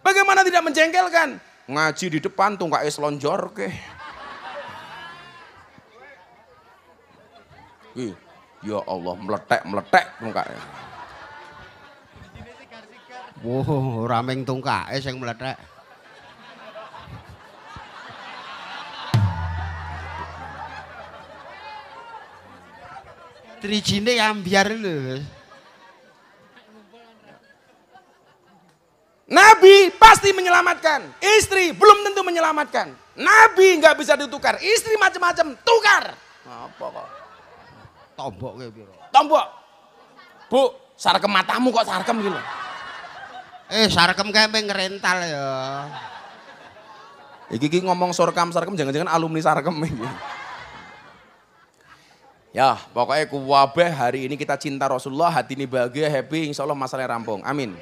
Bagaimana tidak menjengkelkan? Ngaji di depan tuh nggak selonjor ke. Ih, Ya Allah, meletek-meletek mukanya. Wow, ora ming tungkake sing mlethek. Trijine ambiar lho. Nabi pasti menyelamatkan. Istri belum tentu menyelamatkan. Nabi nggak bisa ditukar. Istri macam-macam tukar. Apa kok? Tombok kae piro? Tombok. Bu, sarkem matamu kok sarkem gitu. Eh, sarkem kae ngrental ya. Iki iki ngomong sorkam sarkem jangan-jangan alumni sarkem iki. Ya, pokoknya kuwabeh hari ini kita cinta Rasulullah, hati ini bahagia, happy, insya Allah masalahnya rampung. Amin.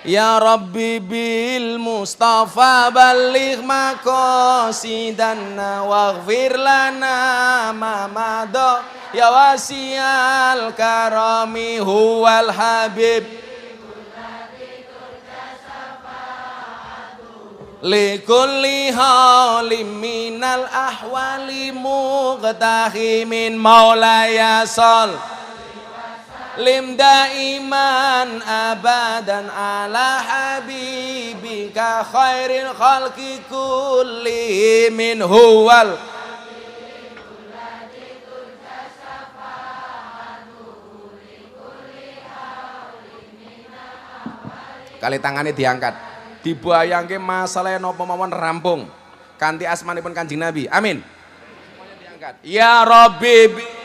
Ya Rabbi bil Mustafa balik maqasidana waghfir lana ma madha. Ya wasial karami huwal habib. Likulli halim minal ahwali muqtahimin maulaya sal lim daiman abadan ala habibika khairil khalqi kulli min huwal. Kali tangannya diangkat. Dibayangke masalah nopo mawon rampung. Kanthi asmanipun Kanjeng Nabi. Amin. Ya rabbi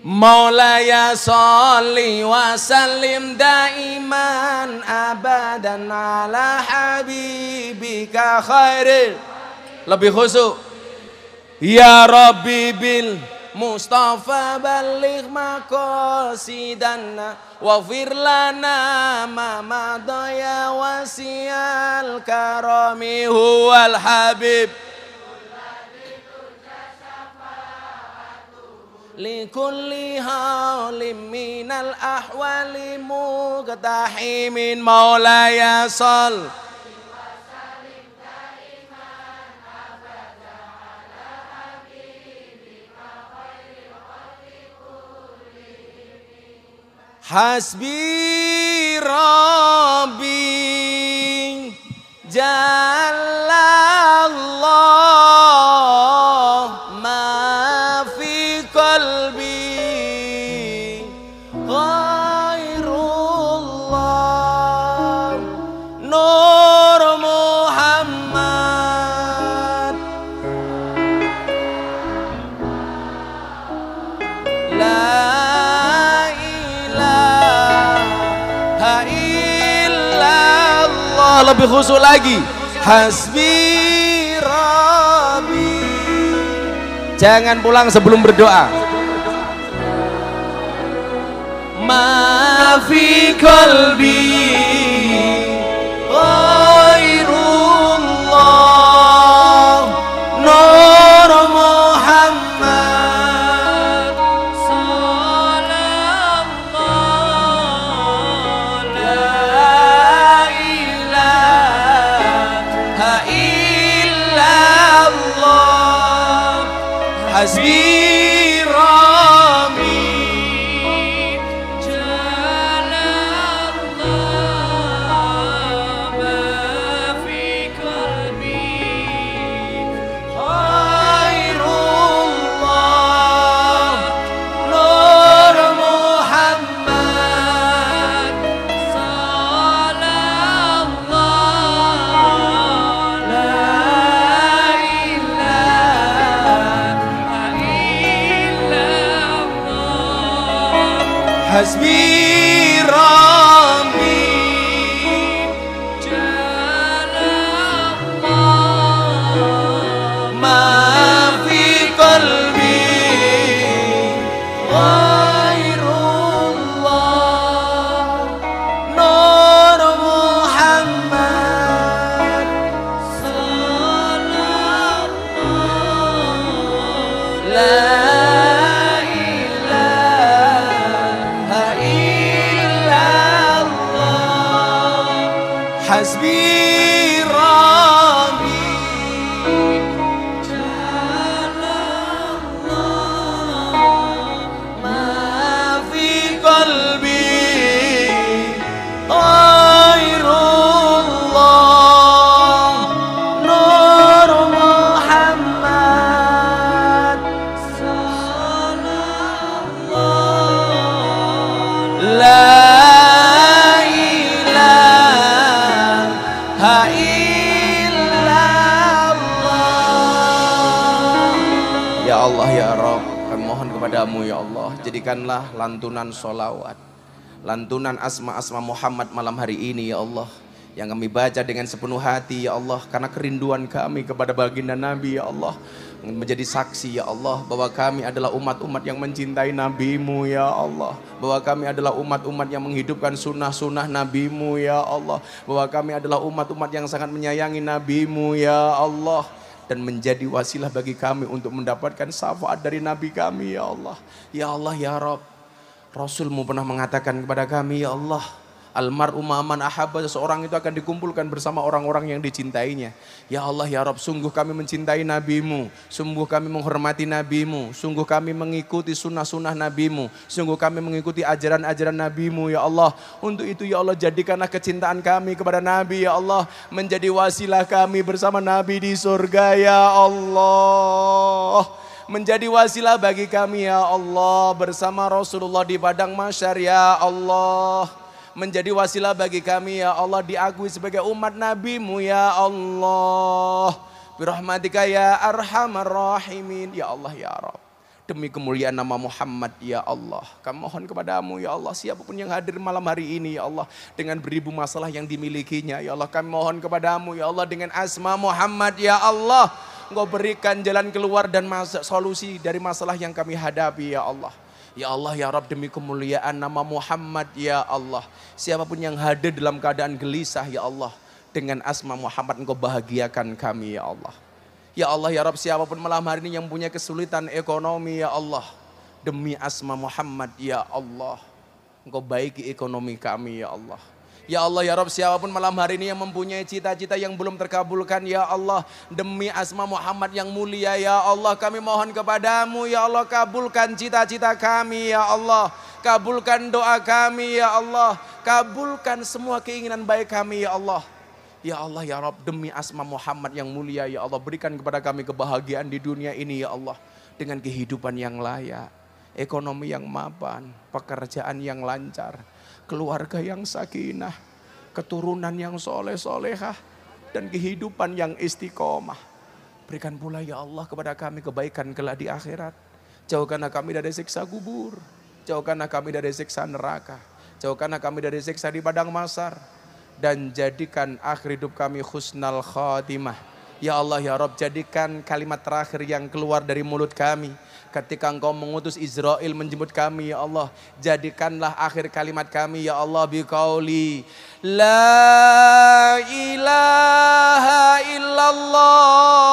Maulaya salli wa sallim daiman abadan ala habibika khairil. Lebih khusyuk. Ya Rabbi bil Mustafa balik maqasidana Waghfir lana ma madaya wasial karami huwal habib likulli halim minal ahwali muqtahimin maulaya sal. Hasbi Rabbi Lebih khusus lagi. Hasbi Rabbi. Jangan pulang sebelum berdoa. Ma fi qalbi Allah jadikanlah lantunan solawat lantunan asma-asma Muhammad malam hari ini ya Allah yang kami baca dengan sepenuh hati ya Allah karena kerinduan kami kepada baginda Nabi ya Allah menjadi saksi ya Allah bahwa kami adalah umat-umat yang mencintai nabimu ya Allah bahwa kami adalah umat-umat yang menghidupkan sunnah-sunnah nabimu ya Allah bahwa kami adalah umat-umat yang sangat menyayangi nabimu ya Allah dan menjadi wasilah bagi kami untuk mendapatkan syafaat dari Nabi kami ya Allah. Ya Allah ya Rob. Rasulmu pernah mengatakan kepada kami ya Allah. Almar'u ma'aman ahabba seseorang itu akan dikumpulkan bersama orang-orang yang dicintainya. Ya Allah ya Rob, sungguh kami mencintai nabimu, sungguh kami menghormati nabimu, sungguh kami mengikuti sunnah-sunnah nabimu, sungguh kami mengikuti ajaran-ajaran nabimu ya Allah. Untuk itu ya Allah jadikanlah kecintaan kami kepada nabi ya Allah. Menjadi wasilah kami bersama nabi di surga ya Allah. Menjadi wasilah bagi kami ya Allah. Bersama Rasulullah di padang masyar ya Allah menjadi wasilah bagi kami ya Allah diakui sebagai umat nabimu ya Allah. Birahmatika ya arhamar rahimin. Ya Allah ya Rabb demi kemuliaan nama Muhammad ya Allah. Kami mohon kepadamu ya Allah siapa pun yang hadir malam hari ini ya Allah dengan beribu masalah yang dimilikinya ya Allah. Kami mohon kepadamu ya Allah dengan asma Muhammad ya Allah. Engkau berikan jalan keluar dan solusi dari masalah yang kami hadapi ya Allah. Ya Allah ya Rabb demi kemuliaan nama Muhammad ya Allah. Siapa pun yang hadir dalam keadaan gelisah ya Allah. Dengan asma Muhammad engkau bahagiakan kami ya Allah. Ya Allah ya Rabb siapa pun malam hari ini yang punya kesulitan ekonomi ya Allah. Demi asma Muhammad ya Allah. Engkau baiki ekonomi kami ya Allah. Ya Allah ya Rabb siapa pun malam hari ini yang mempunyai cita-cita yang belum terkabulkan ya Allah. Demi asma Muhammad yang mulia ya Allah kami mohon kepadamu ya Allah kabulkan cita-cita kami ya Allah. Kabulkan doa kami ya Allah. Kabulkan semua keinginan baik kami ya Allah. Ya Allah ya Rabb demi asma Muhammad yang mulia ya Allah berikan kepada kami kebahagiaan di dunia ini ya Allah dengan kehidupan yang layak, ekonomi yang mapan, pekerjaan yang lancar, keluarga yang sakinah, keturunan yang soleh solehah dan kehidupan yang istiqomah. Berikan pula ya Allah kepada kami kebaikan kelak di akhirat. Jauhkanlah kami dari siksa kubur, jauhkanlah kami dari siksa neraka, jauhkanlah kami dari siksa di padang masar dan jadikan akhir hidup kami husnal khatimah. Ya Allah ya Rob jadikan kalimat terakhir yang keluar dari mulut kami. Ketika engkau mengutus Israel menjemput kami ya Allah. Jadikanlah akhir kalimat kami ya Allah biqauli. La ilaha illallah.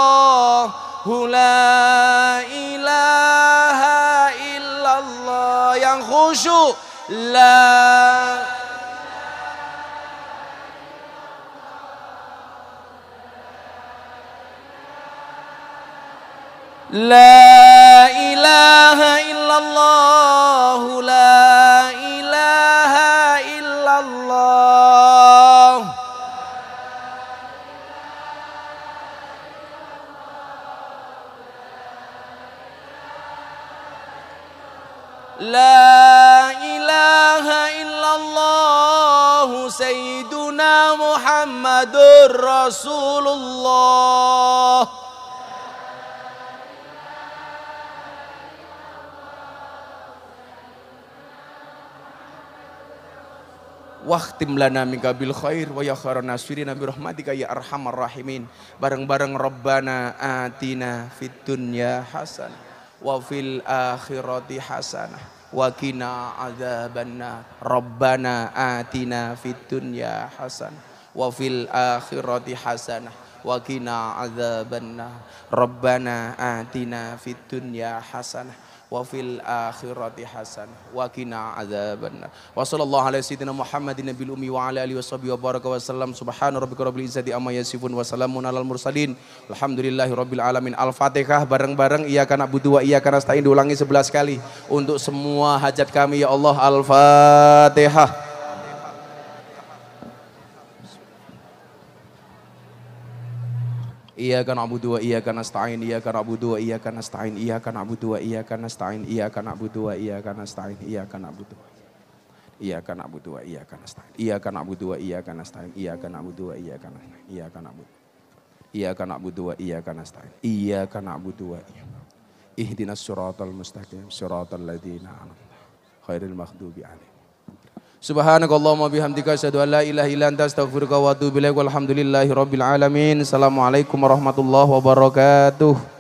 La ilaha illallah. Yang khusyuk. La لا إله إلا الله لا إله إلا الله. لا إله إلا الله سيدنا محمد رسول الله. Wahtim lana minka bil khair wa ya khairan nasirina bi rahmatika ya arhamar rahimin. Bareng-bareng Rabbana atina fid dunya hasanah wa fil akhirati hasanah wa qina adzabannar. Rabbana atina fid dunya hasanah wa fil akhirati hasanah wa qina adzabannar. Rabbana atina fid dunya hasanah wa fil akhirati hasanah wa qina adzabannar. Wa sallallahu ala sayyidina Muhammadin nabiyil ummi wa ala alihi washabihi wa baraka wa sallam. Subhana rabbika rabbil izzati amma yasifun wa salamun alal mursalin. Alhamdulillahi rabbil alamin. Al-Fatihah bareng-bareng iyyaka na'budu wa iyyaka nasta'in diulangi 11 kali untuk semua hajat kami ya Allah. Al-Fatihah. Iyyaka na'budu wa iyyaka nasta'in iyyaka na'budu wa iyyaka nasta'in iyyaka na'budu wa iyyaka nasta'in iyyaka na'budu wa iyyaka nasta'in iyyaka na'budu Iyyaka na'budu wa iyyaka nasta'in iyyaka na'budu wa iyyaka nasta'in iyyaka na'budu wa iyyaka nasta'in iyyaka na'budu Iyyaka na'budu wa iyyaka nasta'in iyyaka na'budu wa iyyaka Ihdinas siratal mustaqim siratal ladzina an'amta khairil maghdubi alaihim Subhanakallahumma bihamdika asyhadu an la ilaha illa anta astaghfiruka wa atubu ilaik. Walhamdulillahi rabbil alamin. Assalamualaikum warahmatullahi wabarakatuh.